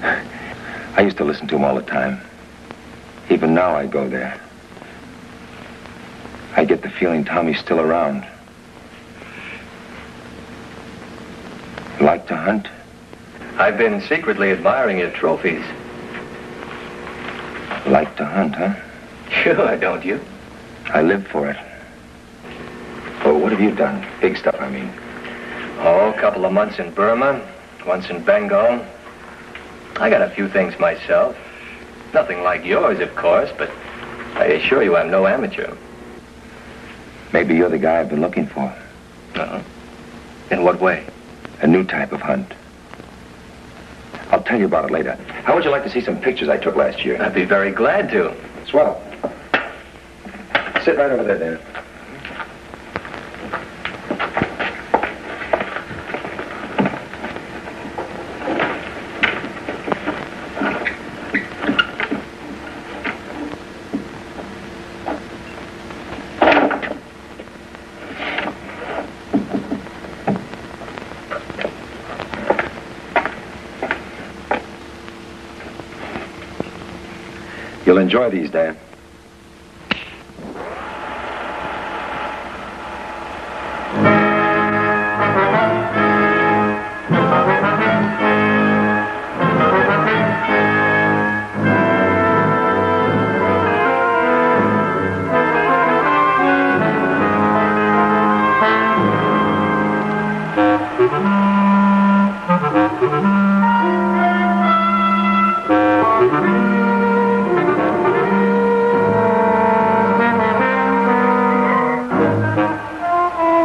I used to listen to him all the time. Even now I go there. I get the feeling Tommy's still around. Like to hunt? I've been secretly admiring your trophies. Like to hunt, huh? Sure, don't you? I live for it. Well, what have you done? Big stuff, I mean. Oh, a couple of months in Burma, once in Bengal. I got a few things myself. Nothing like yours, of course, but I assure you I'm no amateur. Maybe you're the guy I've been looking for. Uh-huh. In what way? A new type of hunt. I'll tell you about it later. How would you like to see some pictures I took last year? I'd be very glad to. Swell. Sit right over there, Dan. You'll enjoy these, Dan.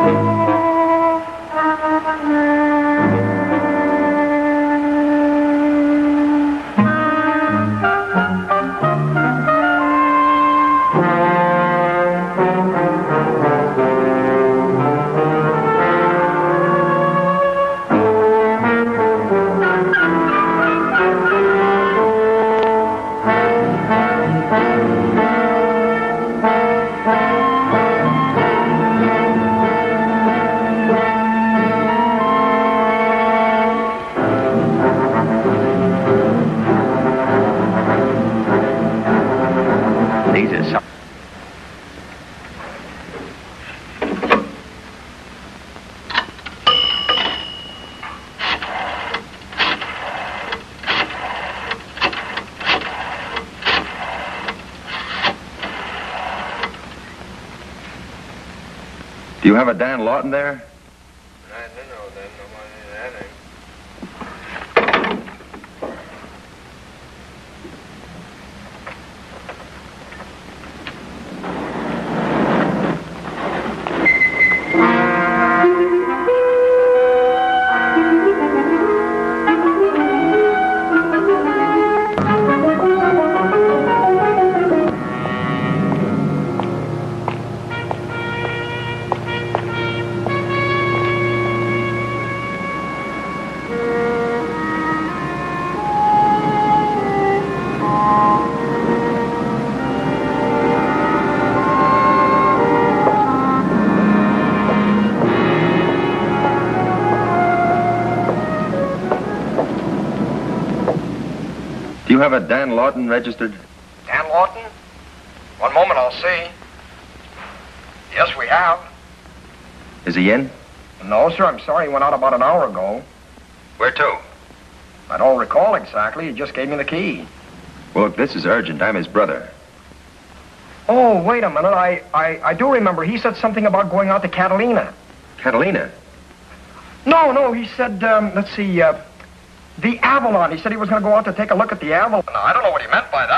These you have a Dan Lawton there? Do you have a Dan Lawton registered? Dan Lawton? One moment, I'll see. Yes, we have. Is he in? No, sir, I'm sorry. He went out about an hour ago. Where to? I don't recall exactly. He just gave me the key. Well, look, this is urgent. I'm his brother. Oh, wait a minute. I, I, I do remember. He said something about going out to Catalina. Catalina? No, no, he said, um, let's see, uh, Avalon. He said he was going to go out to take a look at the Avalon. Now, I don't know what he meant by that,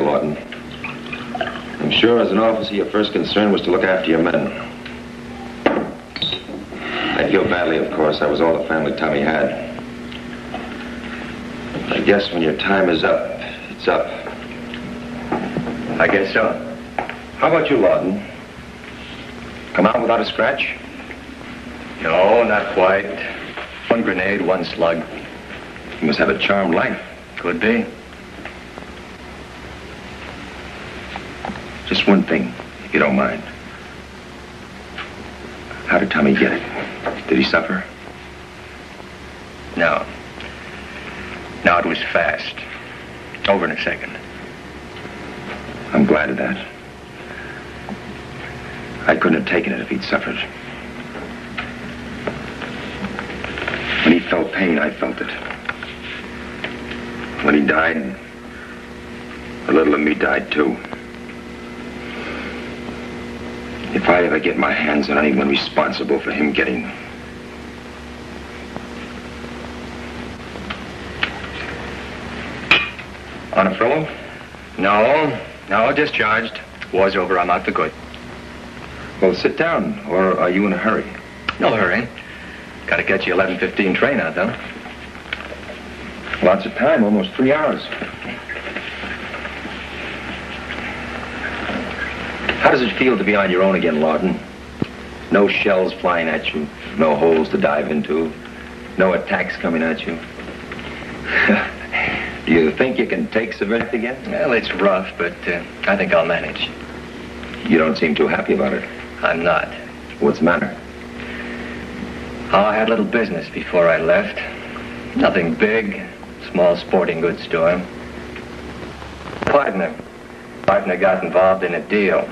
it, Lawton. I'm sure as an officer, your first concern was to look after your men. I feel badly, of course. I was all the family Tommy had. I guess when your time is up, it's up. I guess so. How about you, Lawton? Come out without a scratch? No, not quite. One grenade, one slug. You must have a charmed life. Could be. Just one thing, if you don't mind. How did Tommy get it? Did he suffer? No. No, it was fast. Over in a second. I'm glad of that. I couldn't have taken it if he'd suffered. When he felt pain, I felt it. When he died, a little of me died too. If I ever get my hands on anyone responsible for him getting them. On a furlough? No, no, discharged. War's over, I'm out for good. Well, sit down, or are you in a hurry? No hurry. Gotta catch the 11.15 train out, though. Lots of time, almost three hours. How does it feel to be on your own again, Lawton? No shells flying at you, no holes to dive into, no attacks coming at you. Do you think you can take Savannah again? Well, it's rough, but uh, I think I'll manage. You don't seem too happy about it. I'm not. What's the matter? Oh, I had a little business before I left. Nothing big. Small sporting goods store. Partner. Partner got involved in a deal.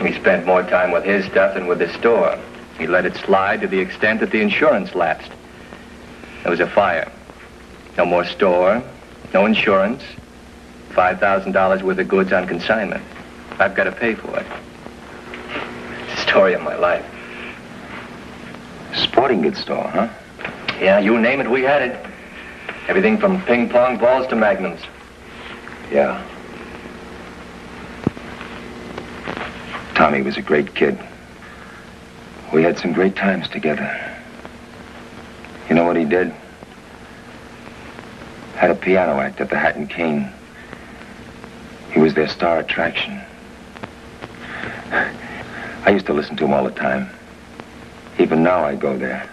He spent more time with his stuff than with the store. He let it slide to the extent that the insurance lapsed. There was a fire. No more store, no insurance, $5,000 worth of goods on consignment. I've got to pay for it. It's the story of my life. Sporting goods store, huh? Yeah, you name it, we had it. Everything from ping pong balls to magnums. Yeah. Tommy was a great kid. We had some great times together. You know what he did? Had a piano act at the Hat and Cane. He was their star attraction. I used to listen to him all the time. Even now I go there.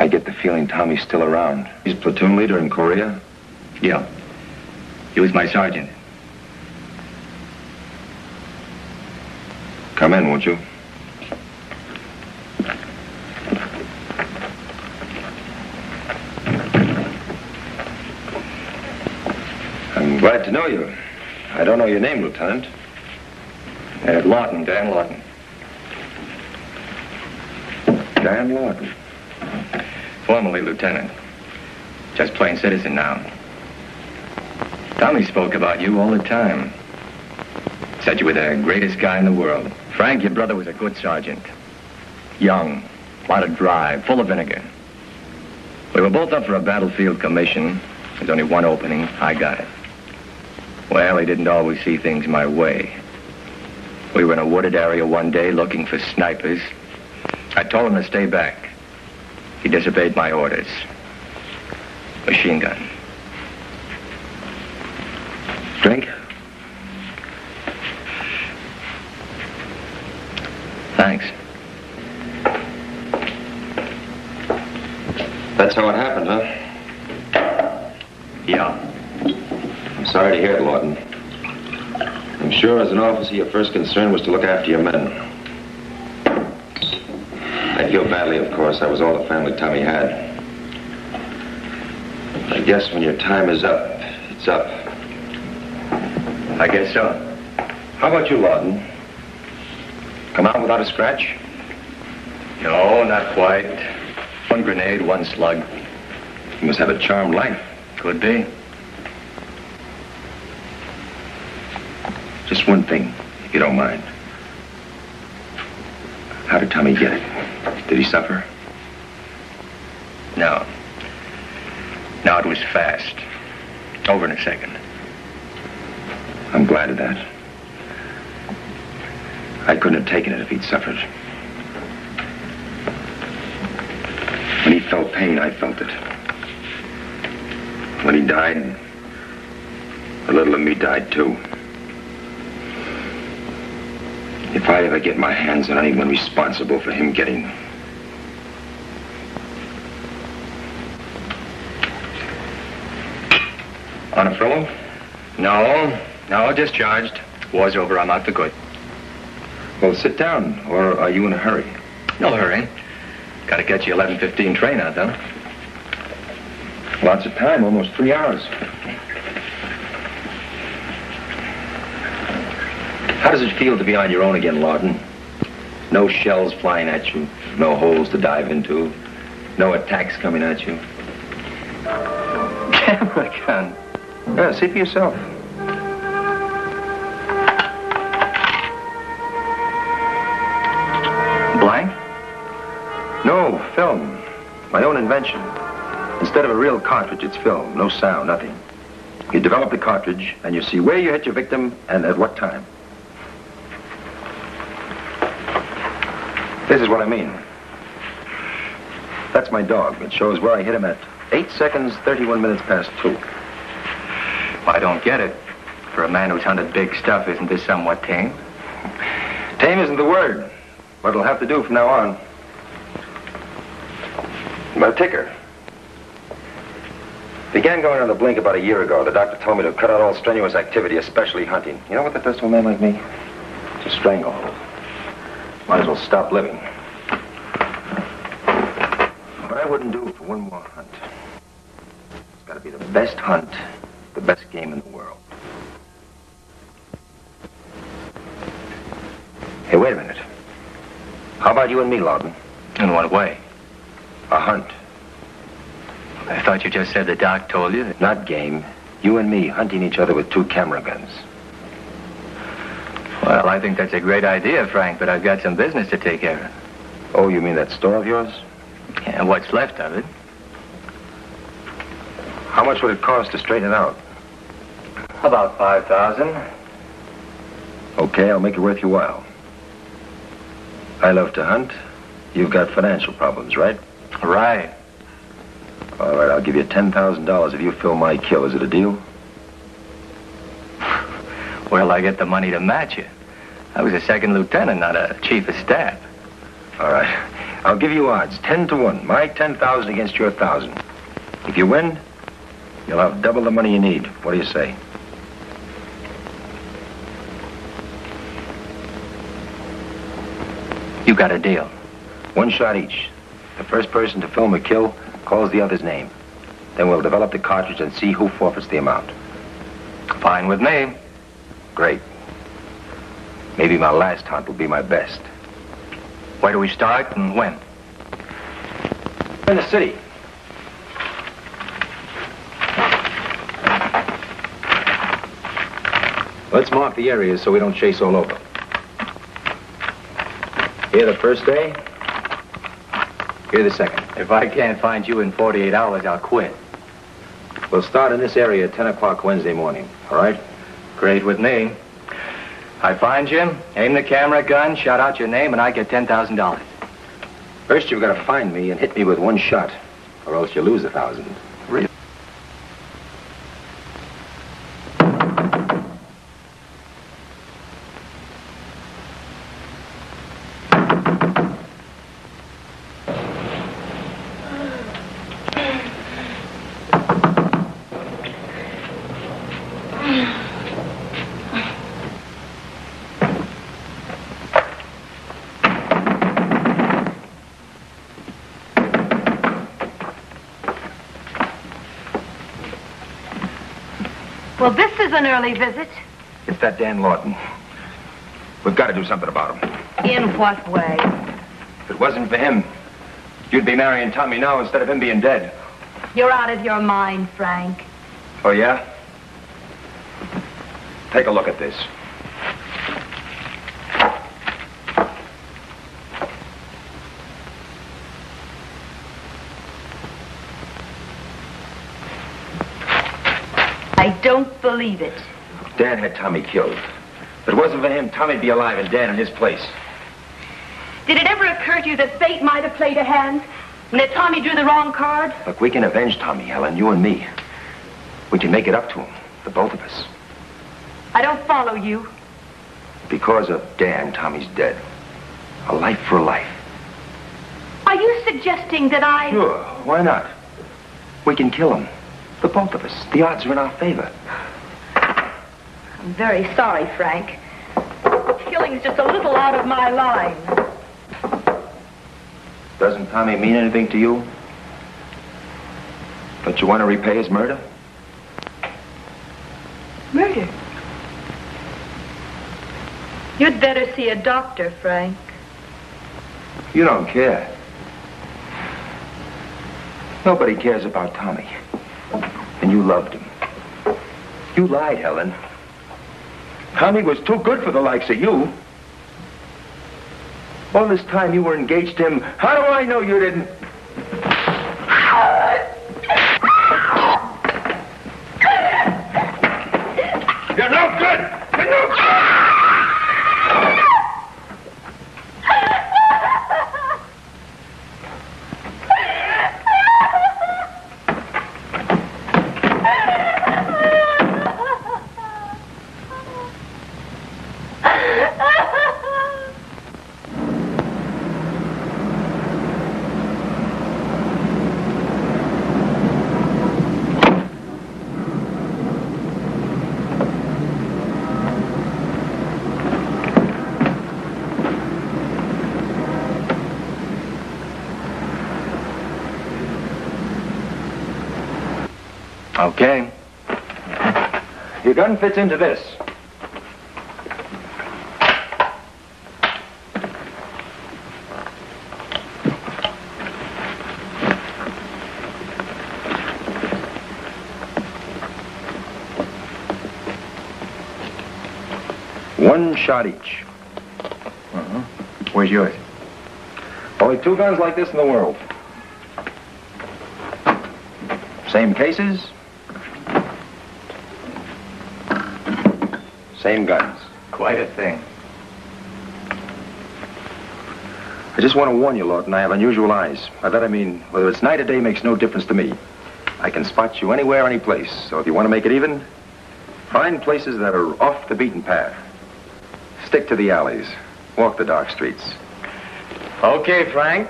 I get the feeling Tommy's still around. He's platoon leader in Korea? Yeah. He was my sergeant. Come in, won't you? I'm glad to know you. I don't know your name, Lieutenant. Uh, Lawton, Dan Lawton. Dan Lawton. Formerly lieutenant. Just plain citizen now. Tommy spoke about you all the time. Said you were the greatest guy in the world. Frank, your brother was a good sergeant. Young, a lot of drive, full of vinegar. We were both up for a battlefield commission. There's only one opening. I got it. Well, he didn't always see things my way. We were in a wooded area one day looking for snipers. I told him to stay back. He disobeyed my orders. Machine gun. Drink? Thanks. That's how it happened, huh? Yeah. I'm sorry to hear it, Lawton. I'm sure as an officer, your first concern was to look after your men. I feel badly, of course. I was all the family Tommy had. I guess when your time is up, it's up. I guess so. How about you, Lawton? Come out without a scratch? No, not quite. One grenade, one slug. You must have a charmed life. Could be. Just one thing, if you don't mind. How did Tommy get it? Did he suffer? No. No, it was fast. Over in a second. I'm glad of that. I couldn't have taken it if he'd suffered. When he felt pain, I felt it. When he died, a little of me died too. If I ever get my hands on anyone responsible for him getting On a furlough? No, no, discharged. War's over, I'm out for good. Well, sit down, or are you in a hurry? No hurry. Gotta catch you 11.15 train out, though. Lots of time, almost three hours. How does it feel to be on your own again, Lawton? No shells flying at you, no holes to dive into, no attacks coming at you. Camera gun. Yeah, see for yourself. Film. My own invention. Instead of a real cartridge, it's film. No sound, nothing. You develop the cartridge, and you see where you hit your victim and at what time. This is what I mean. That's my dog. It shows where I hit him at 8 seconds, 31 minutes past 2. I don't get it. For a man who's hunted big stuff, isn't this somewhat tame? Tame isn't the word, but it'll have to do from now on. My ticker. Began going on the blink about a year ago. The doctor told me to cut out all strenuous activity, especially hunting. You know what that does to a man like me? It's a stranglehold. Might as well stop living. What I wouldn't do for one more hunt. It's got to be the best hunt, the best game in the world. Hey, wait a minute. How about you and me, Lawton? In what way? A hunt. I thought you just said the doc told you. Not game. You and me hunting each other with two camera guns. Well, I think that's a great idea, Frank, but I've got some business to take care of. Oh, you mean that store of yours? Yeah, what's left of it? How much would it cost to straighten it out? About 5000 Okay, I'll make it worth your while. I love to hunt. You've got financial problems, right? Right. All right, I'll give you $10,000 if you fill my kill. Is it a deal? Well, I get the money to match you. I was a second lieutenant, not a chief of staff. All right. I'll give you odds, 10 to 1. My 10,000 against your 1,000. If you win, you'll have double the money you need. What do you say? You got a deal. One shot each. The first person to film a kill calls the other's name. Then we'll develop the cartridge and see who forfeits the amount. Fine with me. Great. Maybe my last hunt will be my best. Where do we start and when? In the city. Let's mark the areas so we don't chase all over. Here the first day. Here the second. If I can't find you in 48 hours, I'll quit. We'll start in this area at 10 o'clock Wednesday morning, all right? Great with me. I find you, aim the camera gun, shout out your name, and I get $10,000. First, you've got to find me and hit me with one shot, or else you lose a thousand. An early visit. It's that Dan Lawton. We've got to do something about him. In what way? If it wasn't for him, you'd be marrying Tommy now instead of him being dead. You're out of your mind, Frank. Oh, yeah? Take a look at this. I don't believe it. Dan had Tommy killed. If it wasn't for him, Tommy'd be alive and Dan in his place. Did it ever occur to you that fate might have played a hand? And that Tommy drew the wrong card? Look, we can avenge Tommy, Helen, you and me. We can make it up to him, the both of us. I don't follow you. Because of Dan, Tommy's dead. A life for a life. Are you suggesting that I... Sure, why not? We can kill him. The both of us. The odds are in our favor. I'm very sorry, Frank. Killing's just a little out of my line. Doesn't Tommy mean anything to you? Don't you want to repay his murder? Murder? You'd better see a doctor, Frank. You don't care. Nobody cares about Tommy. And you loved him. You lied, Helen. Tommy was too good for the likes of you. All this time you were engaged to him. How do I know you didn't? You're no good! You're no good! Okay. Your gun fits into this. One shot each. Uh-huh. Where's yours? Only two guns like this in the world. Same cases. Same guns. Quite a thing. I just want to warn you, Lawton, I have unusual eyes. By that I mean, whether it's night or day makes no difference to me. I can spot you anywhere, any place. So if you want to make it even, find places that are off the beaten path. Stick to the alleys. Walk the dark streets. Okay, Frank.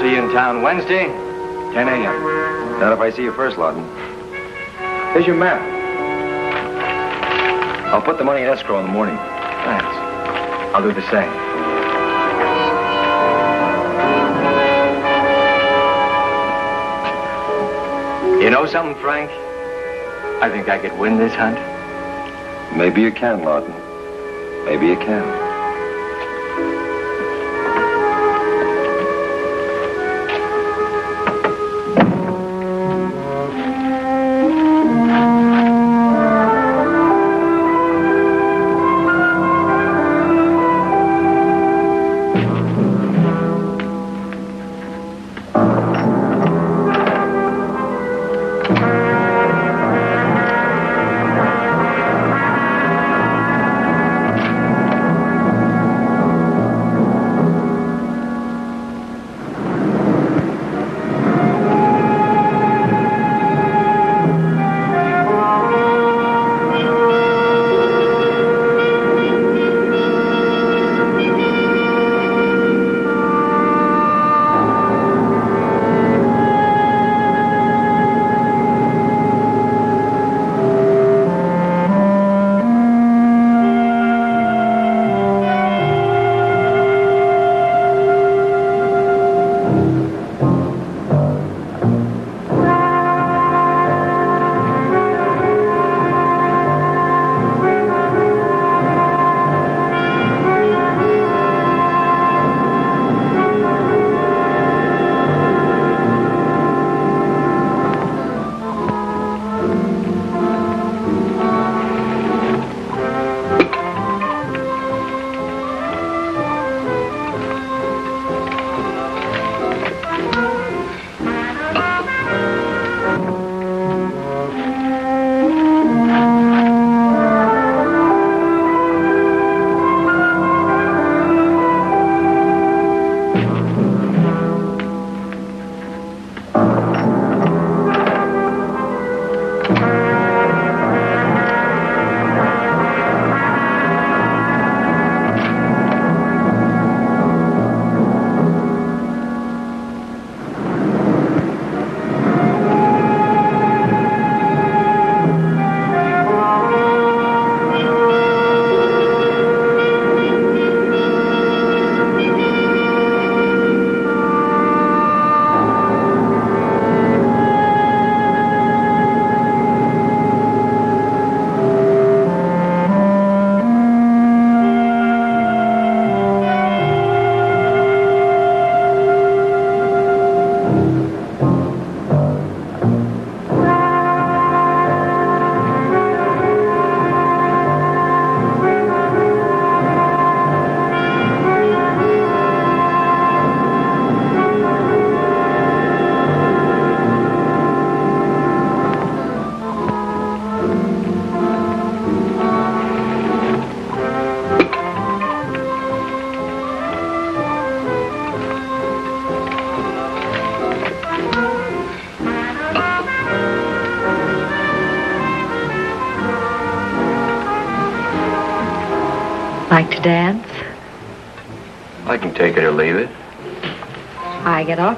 See you in town Wednesday, 10 a.m. Not if I see you first, Lawton. Here's your map. I'll put the money in escrow in the morning. Thanks. I'll do the same. You know something, Frank? I think I could win this hunt. Maybe you can, Lawton. Maybe you can.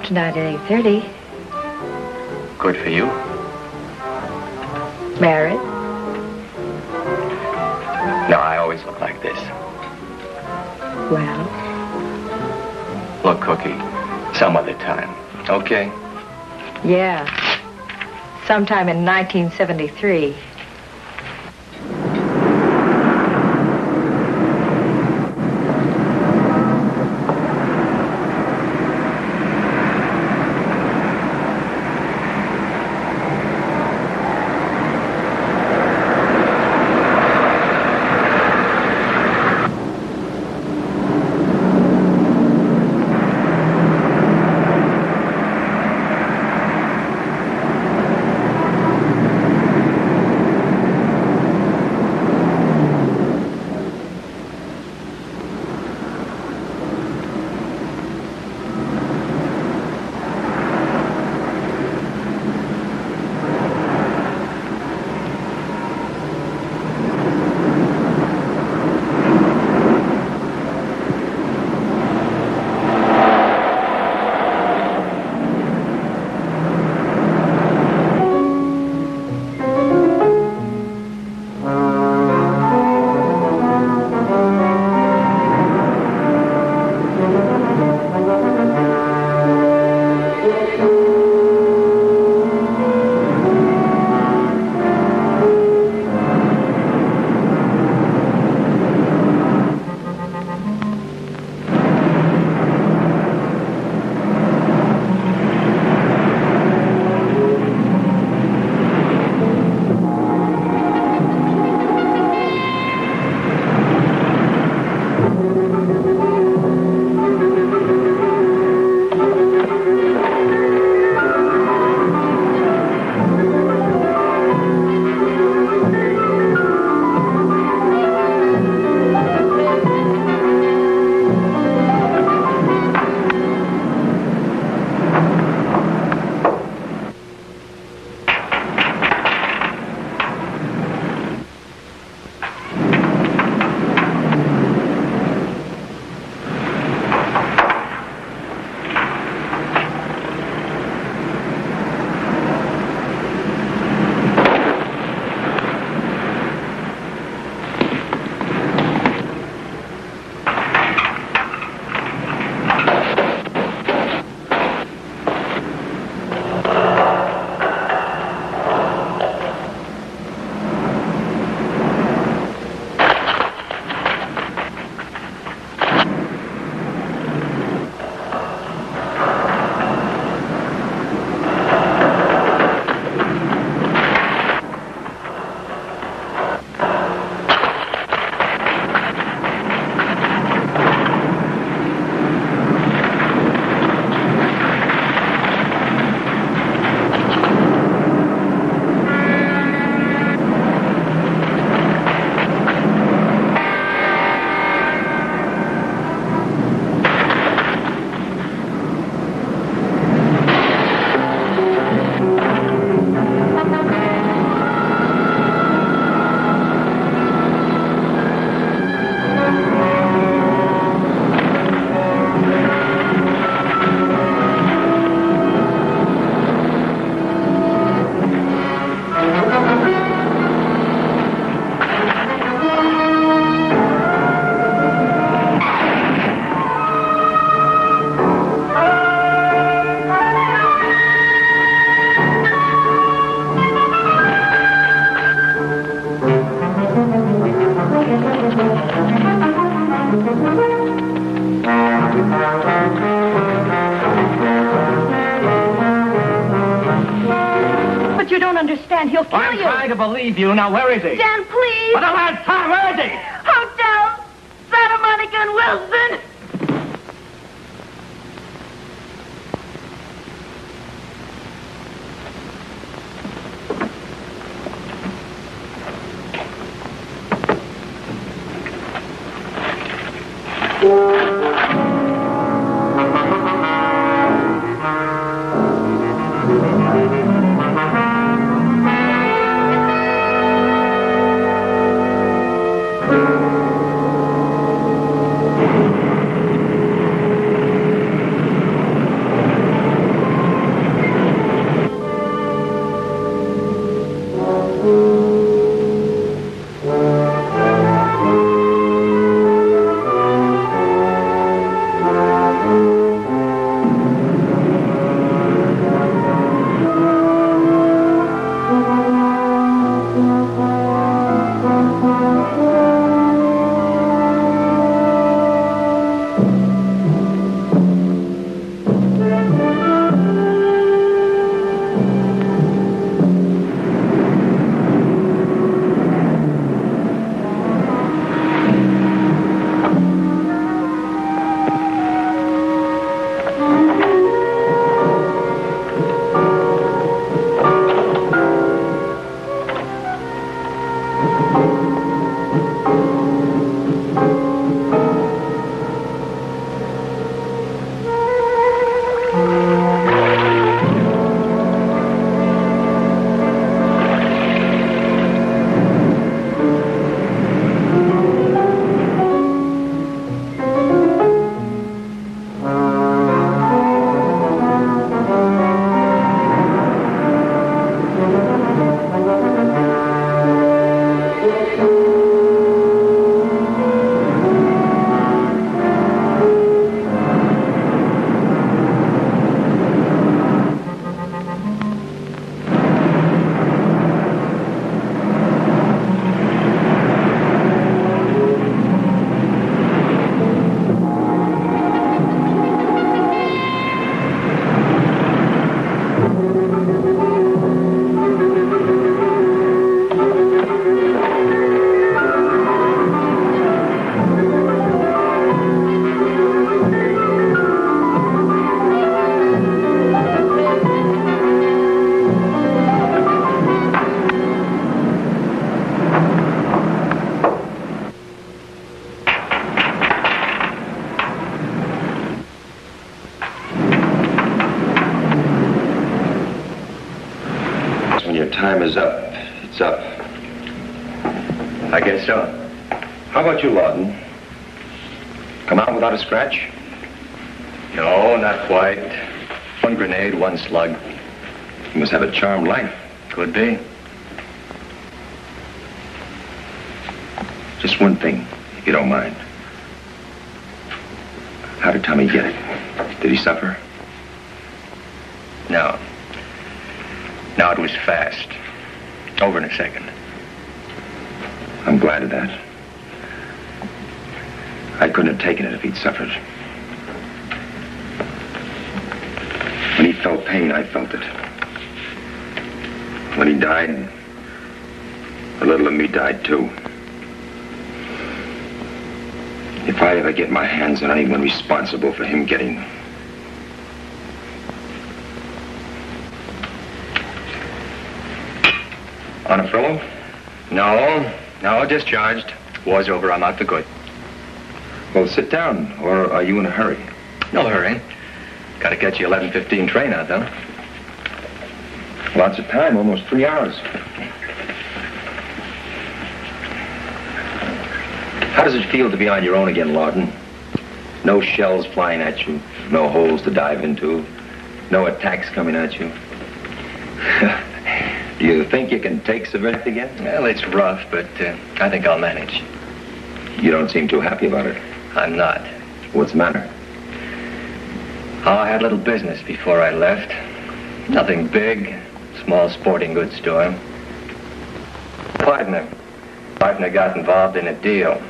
Tonight at 8.30. Good for you. Married? No, I always look like this. Well, Look, Cookie, some other time. Okay? yeah. Sometime in 1973. Believe you. Now, where is he? Have a charmed life. Could be. Just one thing, if you don't mind. How did Tommy get it? Did he suffer? No. No, it was fast. Over in a second. I'm glad of that. I couldn't have taken it if he'd suffered. When he felt pain, I felt it. When he died, a little of me died too. If I ever get my hands on anyone getting On a furlough? No, no, discharged. War's over, I'm out for good. Well, sit down, or are you in a hurry? No hurry. Gotta catch the 11.15 train out, though. Lots of time, almost three hours. How does it feel to be on your own again, Lawton? No shells flying at you, no holes to dive into, no attacks coming at you. Do you think you can take Savannah again? Well, it's rough, but uh, I think I'll manage. You don't seem too happy about it. I'm not. What's the matter? Oh, I had a little business before I left. Nothing big. Small sporting goods store. Partner. Partner got involved in a deal.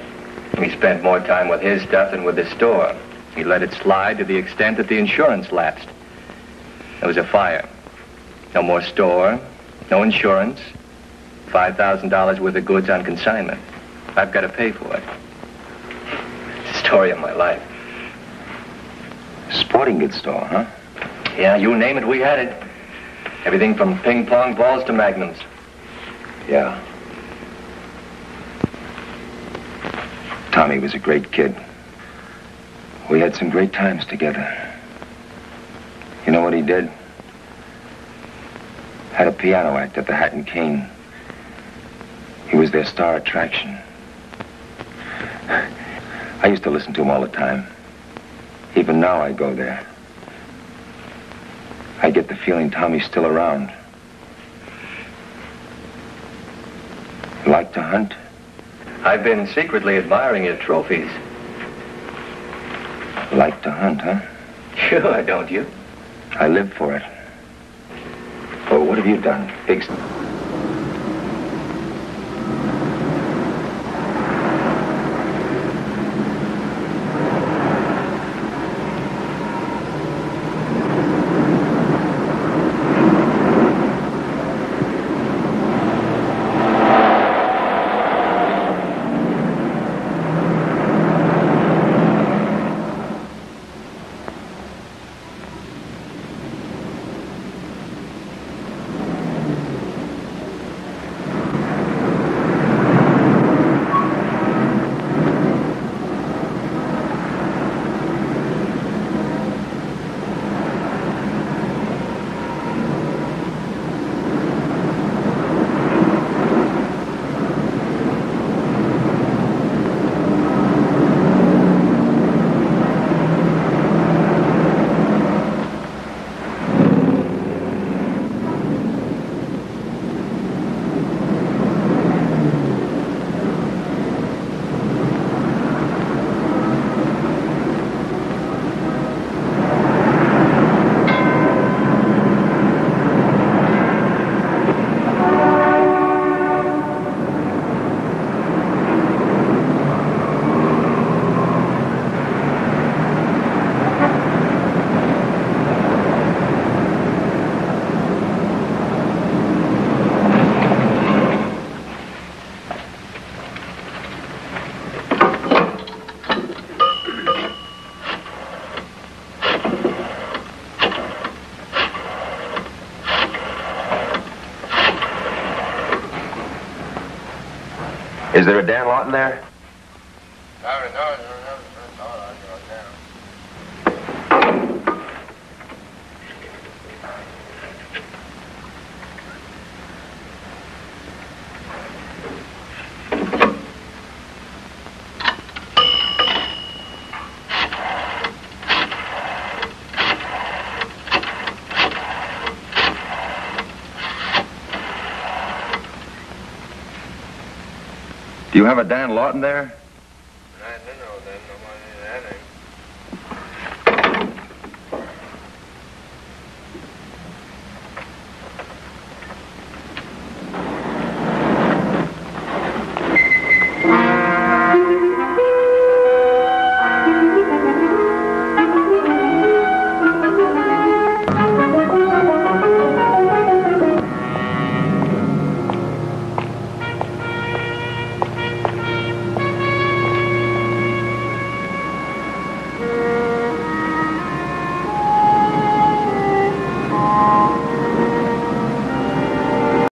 He spent more time with his stuff than with the store. He let it slide to the extent that the insurance lapsed. There was a fire. No more store, no insurance, $5,000 worth of goods on consignment. I've got to pay for it. It's the story of my life. Sporting goods store, huh? Yeah, you name it, we had it. Everything from ping pong balls to magnums. Yeah. Tommy was a great kid. We had some great times together. You know what he did? Had a piano act at the Hat and Cane. He was their star attraction. I used to listen to him all the time. Even now I go there. I get the feeling Tommy's still around. Like to hunt? I've been secretly admiring your trophies. Like to hunt, huh? Sure, don't you? I live for it. Oh, what have you done? Big... Is there a Dan Lawton there? You have a Dan Lawton there?